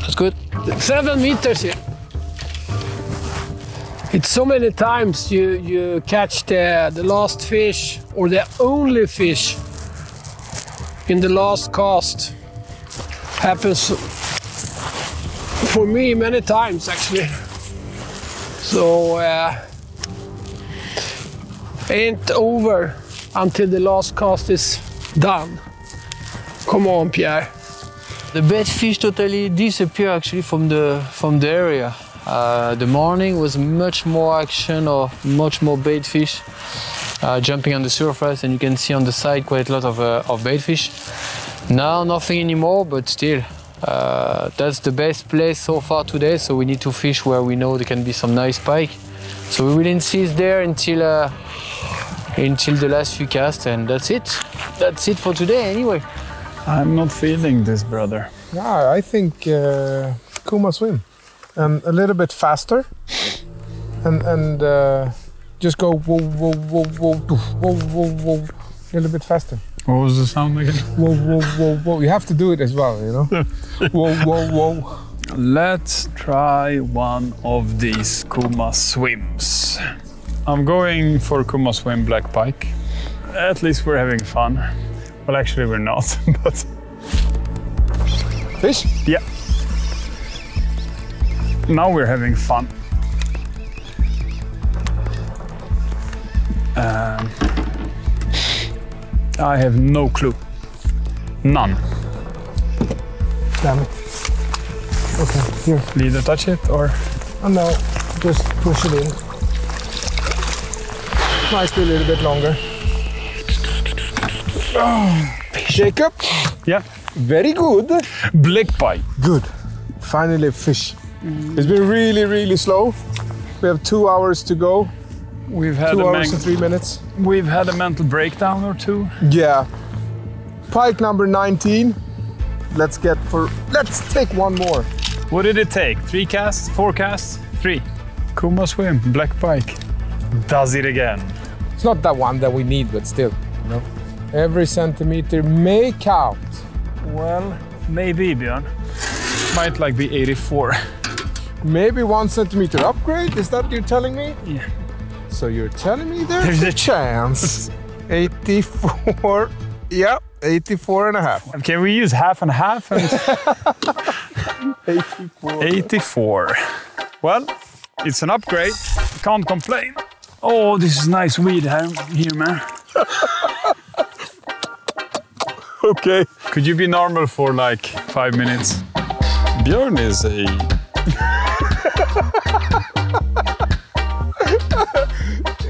that's good. Seven meters here. It's so many times you, you catch the, the last fish or the only fish in the last cast. Happens for me many times actually. So uh, ain't over until the last cast is done. Come on, Pierre. The bait fish totally disappear actually from the from the area. Uh, the morning was much more action or much more bait fish uh, jumping on the surface, and you can see on the side quite a lot of uh, of bait fish. Now nothing anymore, but still Uh, that's the best place so far today, so we need to fish where we know there can be some nice pike. So we will insist there until uh, until the last few casts, and that's it. That's it for today, anyway. I'm not feeling this, brother. Yeah, I think uh, Kuma swim, and a little bit faster, and and uh, just go whoa whoa whoa whoa whoa whoa whoa, a little bit faster. What was the sound again? Whoa whoa whoa whoa! You have to do it as well, you know. whoa whoa whoa. Let's try one of these Kuma swims. I'm going for Kuma swim black pike. At least we're having fun. Well, actually, we're not, but. Fish? Yeah. Now we're having fun. Um, I have no clue. None. Damn it. Okay, here. Leader touch it or? Oh no, just push it in. Might be a little bit longer. Oh, Jakob? Yeah. Very good. Black pike. Good. Finally a fish. Mm. It's been really, really slow. We have two hours to go. We've had two a hours and three minutes. We've had a mental breakdown or two. Yeah. Pike number 19. Let's get for. Let's take one more. What did it take? Three casts? Four casts? Three. Kuma swim, black pike. Does it again. It's not that one that we need, but still, you know. Every centimeter may count. Well, maybe, Björn. Might like be 84. Maybe one centimeter upgrade? Is that you're telling me? Yeah. So you're telling me there's, There's a chance. 84. Yep, 84 and a half. Can we use half and half? And 84. 84. Well, it's an upgrade. Can't complain. Oh, this is nice weed here man. okay. Could you be normal for like five minutes? Björn is a.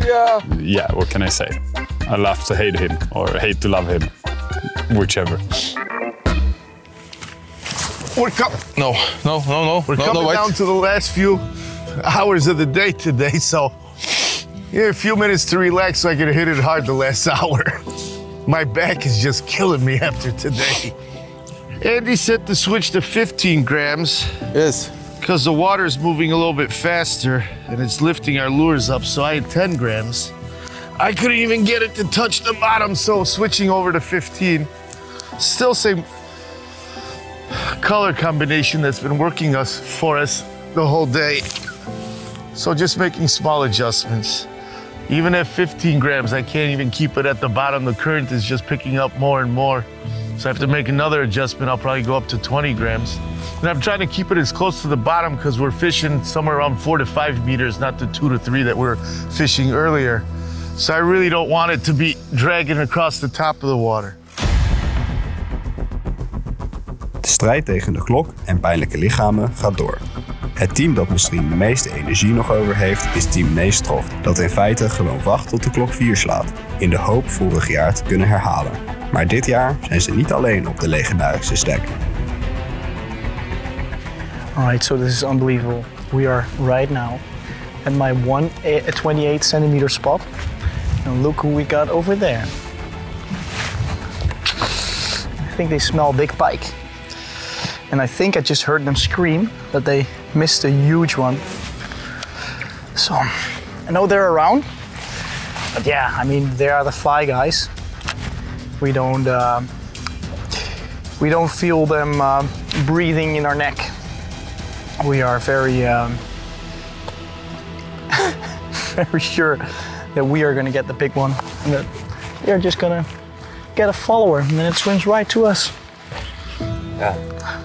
Yeah. Yeah, what can I say? I love to hate him or hate to love him. Whichever. We're com- no, no, no, no. We're No, coming no, down to the last few hours of the day today, so yeah, a few minutes to relax so I can hit it hard the last hour. My back is just killing me after today. Andy said to switch to 15 grams. Yes. Because the water is moving a little bit faster and it's lifting our lures up, so I had 10 grams. I couldn't even get it to touch the bottom, so switching over to 15. Still same color combination that's been working us for us the whole day. So just making small adjustments. Even at 15 grams, I can't even keep it at the bottom. The current is just picking up more and more. So I have to make another adjustment. I'll probably go up to 20 grams. And I'm trying to keep it as close to the bottom because we're fishing somewhere around four to five meters, not the two to three that we were fishing earlier. So I really don't want it to be dragging across the top of the water. De strijd tegen de klok en pijnlijke lichamen gaat door. Het team dat misschien de meeste energie nog over heeft is team Neestroft, dat in feite gewoon wacht tot de klok 4 slaat, in de hoop vorig jaar te kunnen herhalen. Maar dit jaar zijn ze niet alleen op de legendarische stek. All right, so this is unbelievable. We are right now at my one a 28 centimeter spot. And look who we got over there. I think they smell big pike. And I think I just heard them scream that they missed a huge one. So I know they're around. But yeah, I mean, they are the fly guys. We don't, uh, we don't feel them uh, breathing in our neck we are very um, very sure that we are going to get the big one and that they're just going to get a follower and then it swims right to us Yeah.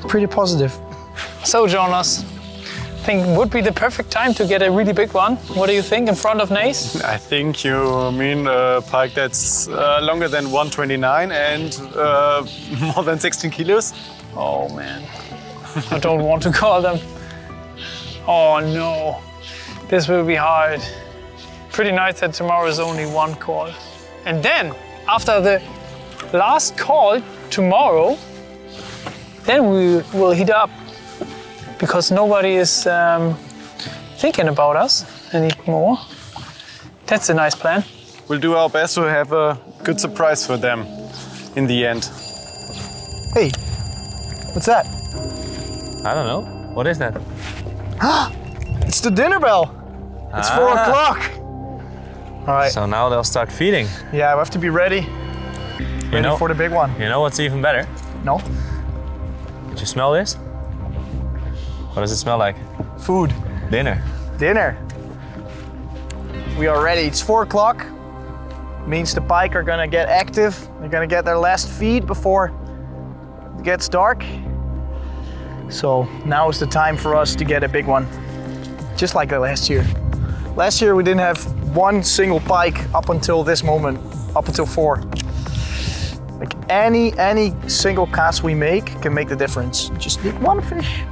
pretty positive So, Jonas, I think would be the perfect time to get a really big one. What do you think in front of Nays? I think you mean a pike that's uh, longer than 129 and uh, more than 16 kilos. Oh man, I don't want to call them. Oh no, this will be hard. Pretty nice that tomorrow is only one call. And then, after the last call tomorrow, then we will heat up because nobody is um, thinking about us anymore. That's a nice plan. We'll do our best to have a good surprise for them in the end. Hey, what's that? I don't know. What is that? it's the dinner bell. It's four Ah. o'clock. All right. So now they'll start feeding. Yeah, we have to be ready. You Ready know, for the big one. You know what's even better? No. Did you smell this? What does it smell like? Food. Dinner. Dinner. We are ready. It's four o'clock. Means the pike are gonna get active. They're gonna get their last feed before it gets dark. So now is the time for us to get a big one. Just like last year. Last year we didn't have one single pike up until this moment, up until four. Like any any single cast we make can make the difference. Just need one fish.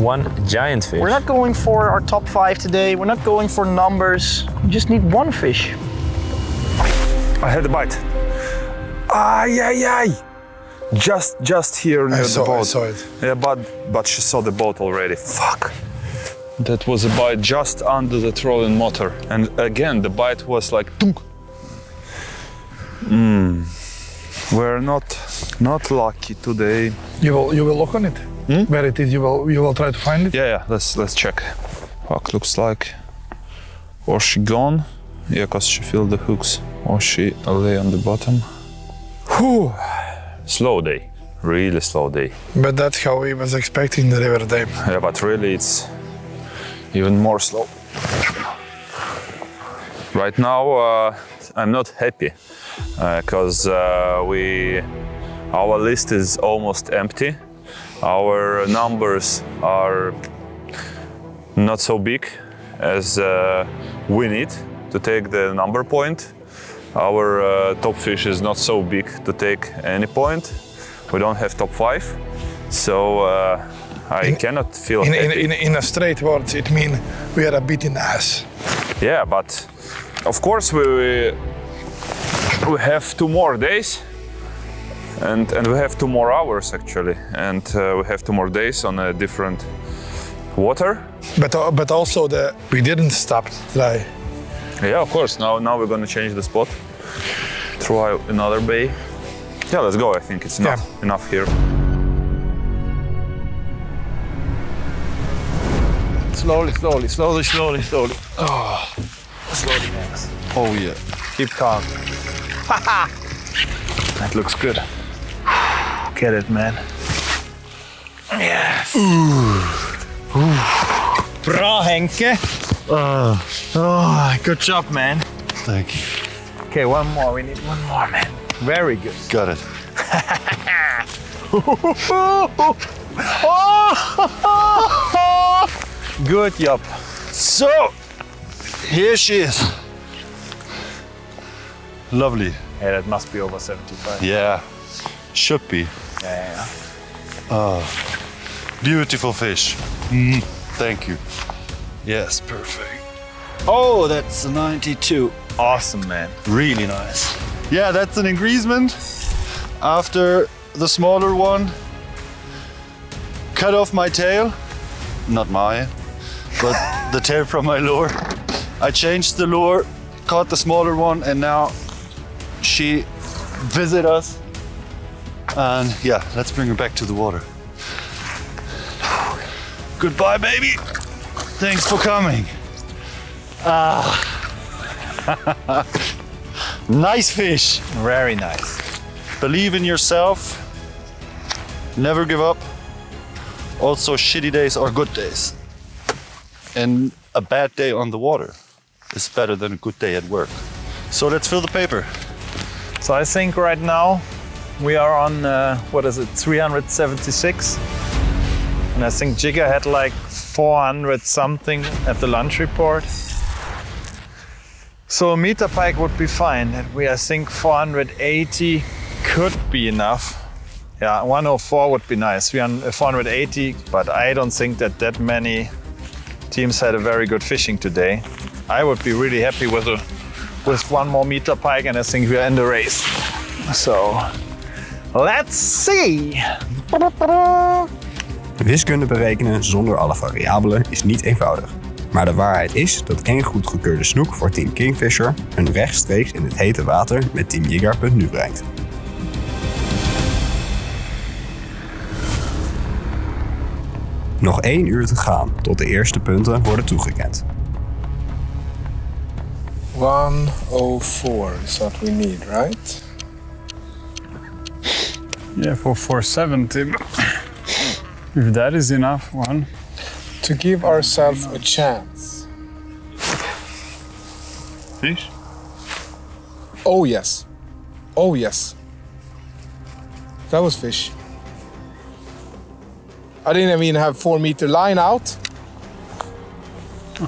One giant fish. We're not going for our top five today. We're not going for numbers. We just need one fish. I had a bite. Ay, ay, ay. Just, just here near saw- the I saw it. Yeah, but, but she saw the boat already. Fuck. That was a bite just under the trolling motor. And again, the bite was like tunk. Mm. We're not, not lucky today. You will you will look on it. Where it is, you will you will try to find it. Yeah, yeah. Let's let's check. Fuck, looks like. Or she gone? Yeah, cause she filled the hooks. Or she lay on the bottom. Whew. Slow day. Really slow day. But that's how we was expecting the river dam. Yeah, but really it's even more slow. Right now, uh, I'm not happy because uh, we our list is almost empty. Our numbers are not so big as uh, we need to take the number point. Our uh, top fish is not so big to take any point. We don't have top five, so uh, I cannot feel In, in, in, in a straight words, it mean we are a bit in ass. Yeah, but of course we we, we have two more days, and and we have two more hours actually, and uh, we have two more days on a different water. But uh, but also the we didn't stop to try. Yeah, of course. Now now we're gonna change the spot, try another bay. Yeah, let's go. I think it's enough enough here. Slowly, slowly, slowly, slowly, slowly. Oh, slowly, Max. Oh yeah. Keep calm. that looks good. Get it, man. Yes. Ooh. Ooh. Bra, Henke. Oh, oh, good job, man. Thank you. Okay, one more. We need one more, man. Very good. Got it. Good job. So, here she is. Lovely. Yeah, that must be over 75. Yeah, should be. Yeah. Ah, beautiful fish. Mm, thank you. Yes, perfect. Oh, that's a 92. Awesome, man. Really nice. Yeah, that's an increasement after the smaller one. Cut off my tail. Not mine, but the tail from my lure. I changed the lure, caught the smaller one, and now she visit us. And yeah, let's bring her back to the water. Goodbye, baby. Thanks for coming. Ah. nice fish. Very nice. Believe in yourself. Never give up. Also, shitty days are good days. And a bad day on the water is better than a good day at work. So let's fill the paper. So I think right now we are on, uh, what is it, 376. And I think Jiggar had like 400 something at the lunch report. So a meter pike would be fine. We, I think 480 could be enough. Yeah, 104 would be nice. 300 480, but I don't think that that many teams had a very good fishing today. I would be really happy with a with one more meter pike, and I think we are in the race. So let's see. Wiskunde berekenen zonder alle variabelen is niet eenvoudig. Maar de waarheid is dat één goed gekeurde snoek voor Team Kingfisher een rechtstreeks in het hete water met Team Jigar.nu brengt. Nog één uur te gaan tot de eerste punten worden toegekend. 104 is what we need, right? Yeah, for 470. If that is enough, one. To give ourselves a chance. Fish? Oh, yes. Oh, yes. That was fish. I didn't even have four meter line out.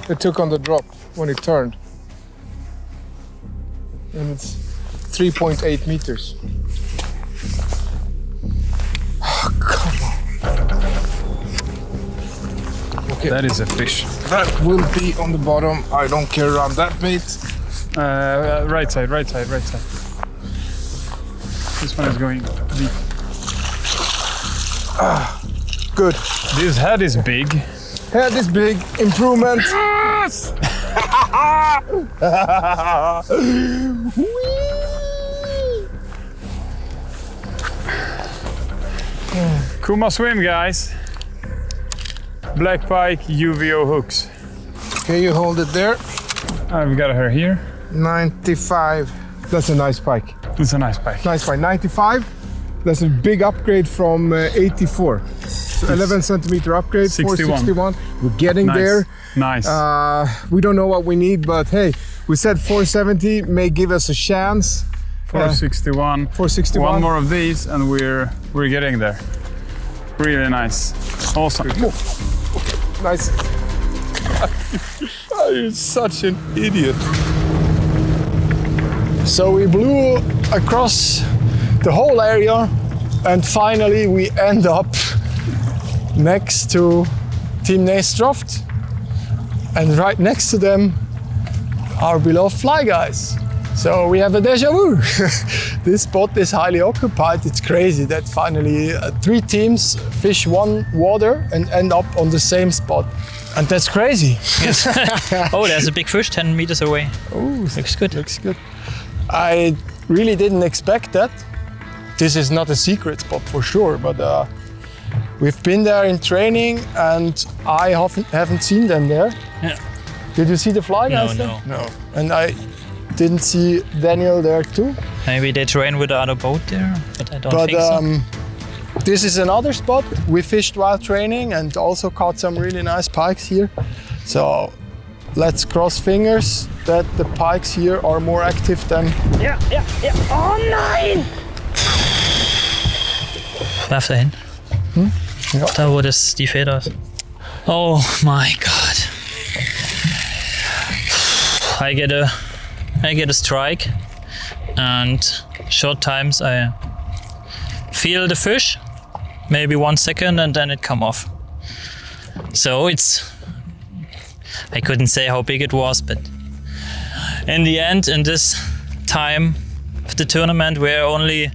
It took on the drop when it turned. And it's 3.8 meters. Okay. That is a fish. That will be on the bottom. I don't care around that bait. Uh, right side, right side, right side. This one is going deep. Ah, good. This head is big. Head is big. Improvement. Yes! Kuma swim, guys. Black pike UVO hooks. Okay, you hold it there. I've got her here. 95. That's a nice pike. It's a nice pike. Nice pike. 95. That's a big upgrade from uh, 84. So 11 centimeter upgrade. 61. 461. We're getting Nice. there. Nice. Uh, we don't know what we need, but hey, we said 470 may give us a chance. 461. 461. One more of these, and we're we're getting there. Really nice. Awesome. Nice. You're such an idiot. So we blew across the whole area and finally we end up next to Team Nays Stroft and right next to them our beloved fly guys. So we have a deja vu. this spot is highly occupied. It's crazy that finally uh, three teams fish one water and end up on the same spot. And that's crazy. Yes. oh, there's a big fish 10 meters away. Oh, looks good. Looks good. I really didn't expect that. This is not a secret spot for sure, but uh, we've been there in training and I haven't, haven't seen them there. Yeah. Did you see the fly No, no. No. And I didn't see Daniel there too. Maybe they train with the other boat there, but I don't but think so. um, this is another spot. We fished while training and also caught some really nice pikes here. So let's cross fingers that the pikes here are more active than Ja, ja, ja. Oh nein! Blijf daarheen. Hm? Daar wo das die Feder ist. Oh my god. I get a I get a strike and short times I feel the fish, maybe one second and then it come off. So it's I couldn't say how big it was, but in the end, in this time of the tournament, we're only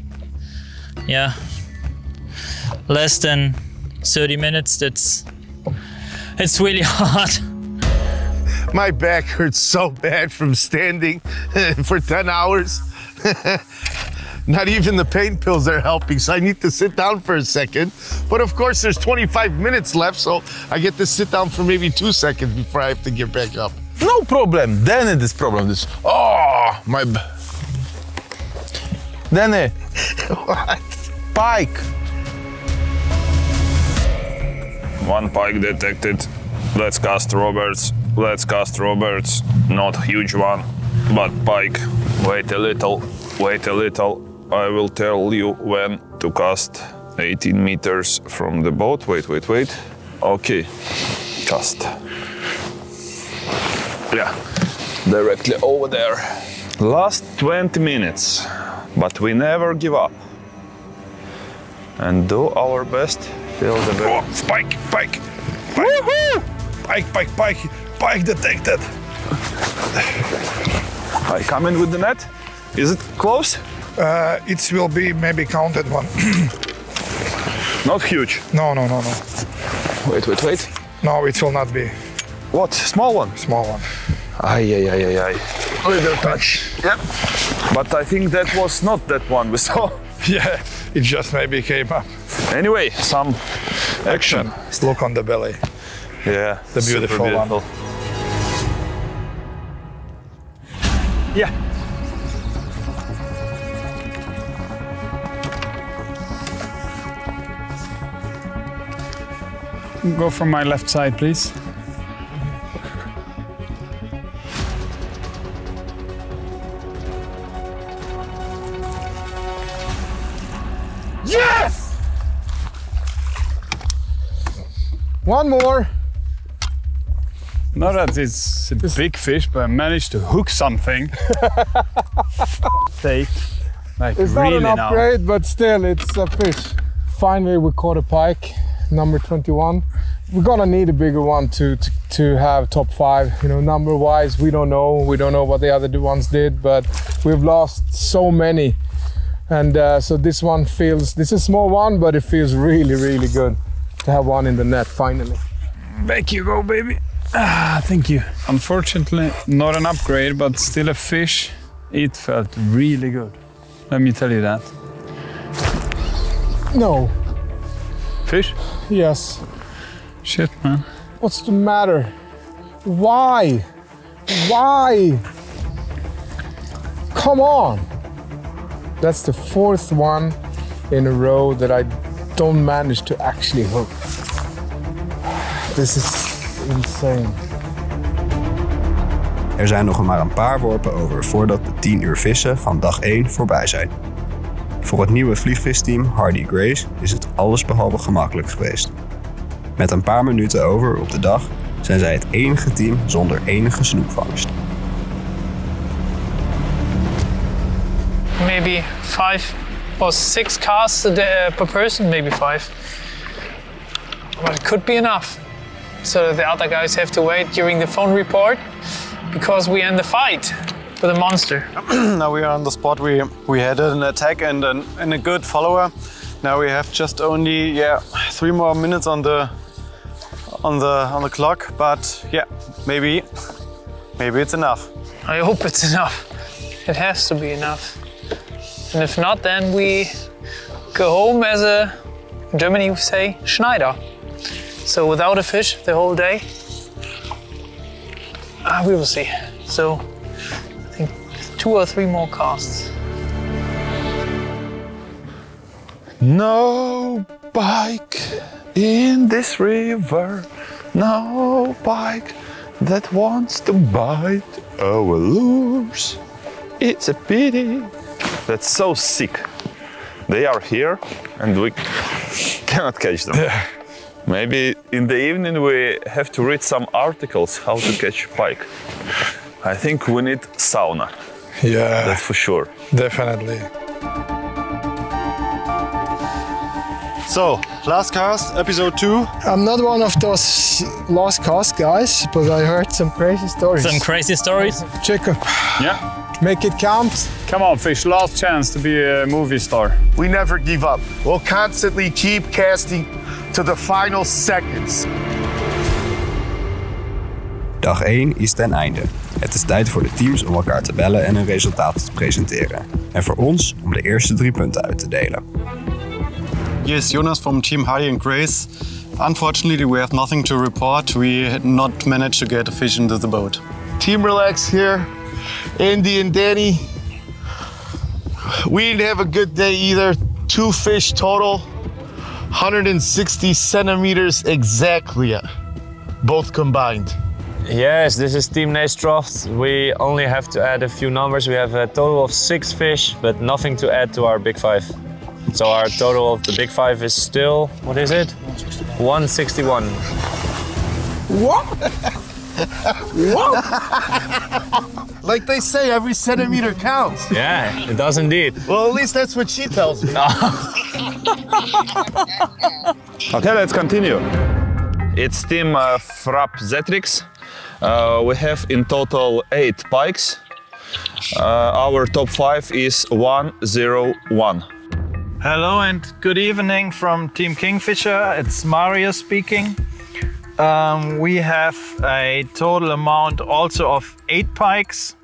yeah less than 30 minutes. That's it's really hard. My back hurts so bad from standing for 10 hours. Not even the pain pills are helping, so I need to sit down for a second. But of course, there's 25 minutes left, so I get to sit down for maybe two seconds before I have to get back up. No problem. Then it is problem. This. Oh my. b- Danny. what? Pike. One pike detected. Let's cast Roberts. Let's cast Roberts. Not huge one, but pike. Wait a little. Wait a little. I will tell you when to cast 18 meters from the boat. Wait, wait, wait. Okay. Cast. Yeah. Directly over there. Last 20 minutes. But we never give up. And do our best till the very. Oh, pike, pike. Pike, pike, pike, pike detected. I come in with the net. Is it close? Uh, it will be maybe counted one. Not huge. No, no, no, no. Wait, wait, wait. No, it will not be. What? Small one? Small one. Ay, ay, ay, ay, ay. Little touch. Yep. But I think that was not that one we saw. Yeah, it just maybe came up. Anyway, some action. Look on the belly. Yeah, The super beautiful one. Yeah. Go from my left side, please. Yes! One more. Not that it's a big fish, but I managed to hook something. Take. Like It's really not an now. but still, it's a fish. Finally, we caught a pike, number 21. We're gonna need a bigger one to, to, to have top five. You know, number wise, we don't know. We don't know what the other ones did, but we've lost so many. And uh, so this one feels, this is a small one, but it feels really, really good to have one in the net finally. Back you go, baby. Ah, thank you. Unfortunately, not an upgrade, but still a fish. It felt really good. Let me tell you that. No. Fish? Yes. Shit, man. What's the matter? Why? Why? Come on. That's the fourth one in a row that I don't manage to actually hook. This is insane. Er zijn nog maar een paar worpen over voordat de 10 uur vissen van dag 1 voorbij zijn. Voor het nieuwe vliegvisteam Hardy Grace is het allesbehalve gemakkelijk geweest. Met een paar minuten over op de dag zijn zij het enige team zonder enige snoepvangst. maybe five or six casts a day, uh, per person, maybe five. But it could be enough. So that the other guys have to wait during the phone report because we end the fight with a monster. now we are on the spot. We we had an attack and an, and a good follower. Now we have just only yeah three more minutes on the on the on the clock. But yeah, maybe maybe it's enough. I hope it's enough. It has to be enough. And if not, then we go home as a, in Germany we say, Schneider. So without a fish the whole day, ah, we will see. So I think two or three more casts. No bike in this river, no bike that wants to bite our lures. It's a pity. That's so sick. They are here and we cannot catch them. Maybe in the evening we have to read some articles how to catch pike. I think we need sauna. Yeah. That's for sure. Definitely. So, last cast, episode two. I'm not one of those last cast guys, but I heard some crazy stories. Some crazy stories? Jakob. Yeah. Make it count. Come on, fish. Last chance to be a movie star. We never give up. We'll constantly keep casting to the final seconds. Dag 1 is ten einde. Het is tijd voor de teams om elkaar te bellen en hun resultaten te presenteren. En voor ons om de eerste drie punten uit te delen. Yes, Jonas from Team Hardy and Greys. Unfortunately, we have nothing to report. We had not managed to get a fish into the boat. Team Relax here. Andy and Danny. We didn't have a good day either. Two fish total. 160 centimeters exactly. Uh, both combined. Yes, this is Team Nays Stroft. We only have to add a few numbers. We have a total of six fish, but nothing to add to our big five. So our total of the big five is still, what is it? 161. What? what? like they say, every centimeter counts. Yeah, it does indeed. Well, at least that's what she tells me. Okay, let's continue. It's team uh, Frapp Zetrix. Uh, we have in total eight pikes. Uh, our top five is 101. Hello and good evening from Team Kingfisher. It's Mario speaking. Um, we have a total amount also of eight pikes.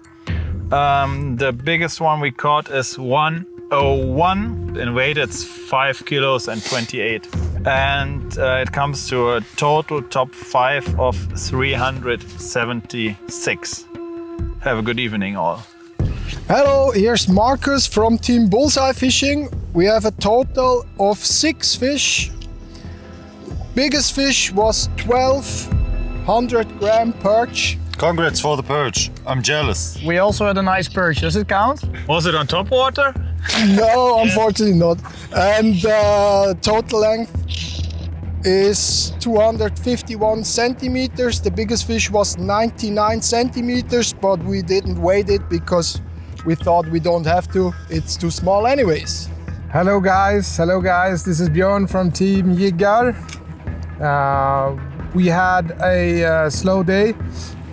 Um, the biggest one we caught is 101. In weight, it's 5 kilos and 28. And uh, it comes to a total top 5 of 376. Have a good evening, all. Hello, here's Markus from Team Bullseye Fishing. We have a total of six fish. Biggest fish was 1200 gram perch. Congrats for the perch. I'm jealous. We also had a nice perch. Does it count? Was it on top water? No, unfortunately not. And uh, total length is 251 centimeters. The biggest fish was 99 centimeters, but we didn't weight it because we thought we don't have to. It's too small anyways. Hello guys, hello guys. This is Björn from Team Jiggar. Uh, we had a uh, slow day.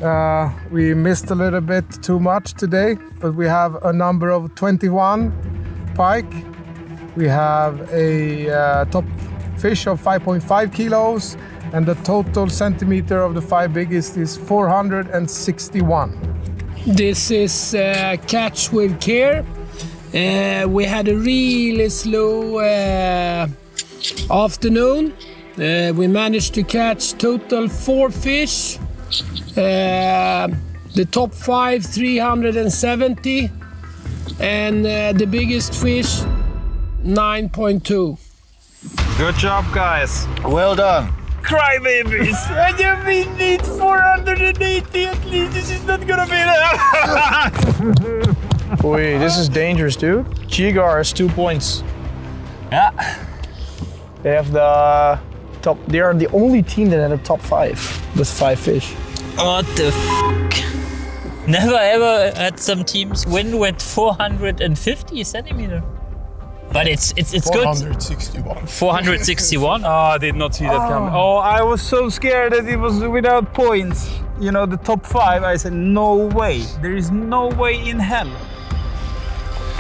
Uh, we missed a little bit too much today, but we have a number of 21 pike. We have a top fish of 5.5 kilos, and the total centimeter of the five biggest is 461. This is uh, Catch with Care. Uh, we had a really slow uh, afternoon. Uh, we managed to catch total four fish. Uh, the top five, 370. And uh, the biggest fish, 9.2. Good job, guys. Well done. Crybabies! I just we need 480 at least. This is not gonna be enough. Boy, this is dangerous, dude. Jiggar has two points. Yeah. They have the top. They are the only team that had a top five with five fish. What the f? Never ever had some teams win with 450 centimeter. But it's it's it's good. 461. 461. Oh, I did not see that coming. Oh, I was so scared that it was without points. You know, the top five. I said, no way. There is no way in hell.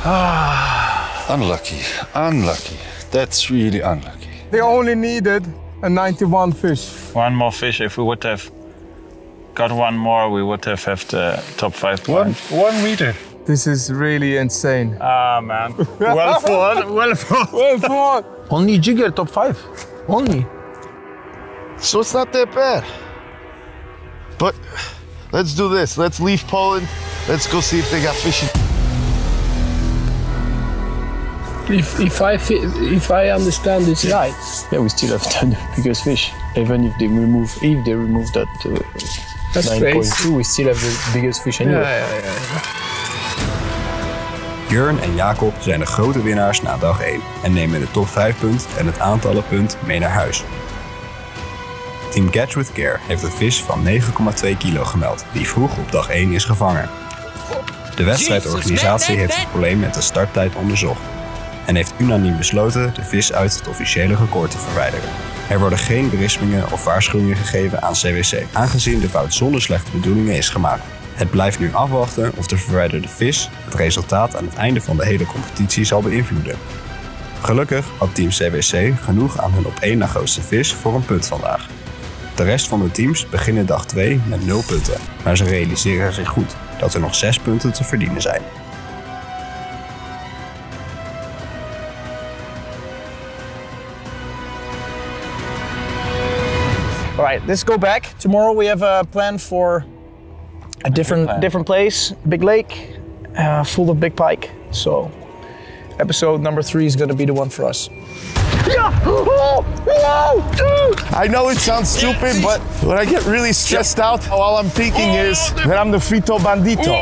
Ah, Unlucky, unlucky. That's really unlucky. They only needed a 91 fish. One more fish. If we would have got one more, we would have had the top five One, one meter. This is really insane. Ah, man. Well fought. Well fought. well fought. Only Jiggar top five. Only. So it's not that bad. But let's do this. Let's leave Poland. Let's go see if they got fishing. If, if, I, fi- if I understand this right, Yeah, we still have the biggest fish. Even if they remove, if they remove that uh, That's 9.2, we still have the biggest fish anyway. Ja, ja, ja. Björn en Jacob zijn de grote winnaars na dag 1 en nemen de top 5 punt en het aantallen punt mee naar huis. Team Catch with Care heeft een vis van 9,2 kilo gemeld, die vroeg op dag 1 is gevangen. De wedstrijdorganisatie heeft het probleem met de starttijd onderzocht en heeft unaniem besloten de vis uit het officiële record te verwijderen. Er worden geen berispingen of waarschuwingen gegeven aan CWC, aangezien de fout zonder slechte bedoelingen is gemaakt. Het blijft nu afwachten of de verwijderde vis het resultaat aan het einde van de hele competitie zal beïnvloeden. Gelukkig had team CWC genoeg aan hun op één na grootste vis voor een punt vandaag. De rest van de teams beginnen dag 2 met 0 punten, maar ze realiseren zich goed dat er nog 6 punten te verdienen zijn. All right, let's go back. Tomorrow we have a plan for a different different place, big lake, uh, full of big pike. So, episode number three is gonna be the one for us. I know it sounds stupid, but when I get really stressed out, all I'm thinking is that I'm the Frito Bandito.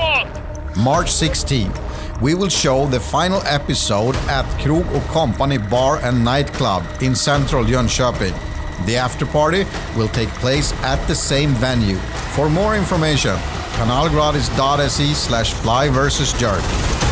March 16th, we will show the final episode at Krug och Company Bar and Nightclub in central Jönköping. The after party will take place at the same venue. For more information, kanalgratis.se slash fly versus jerk.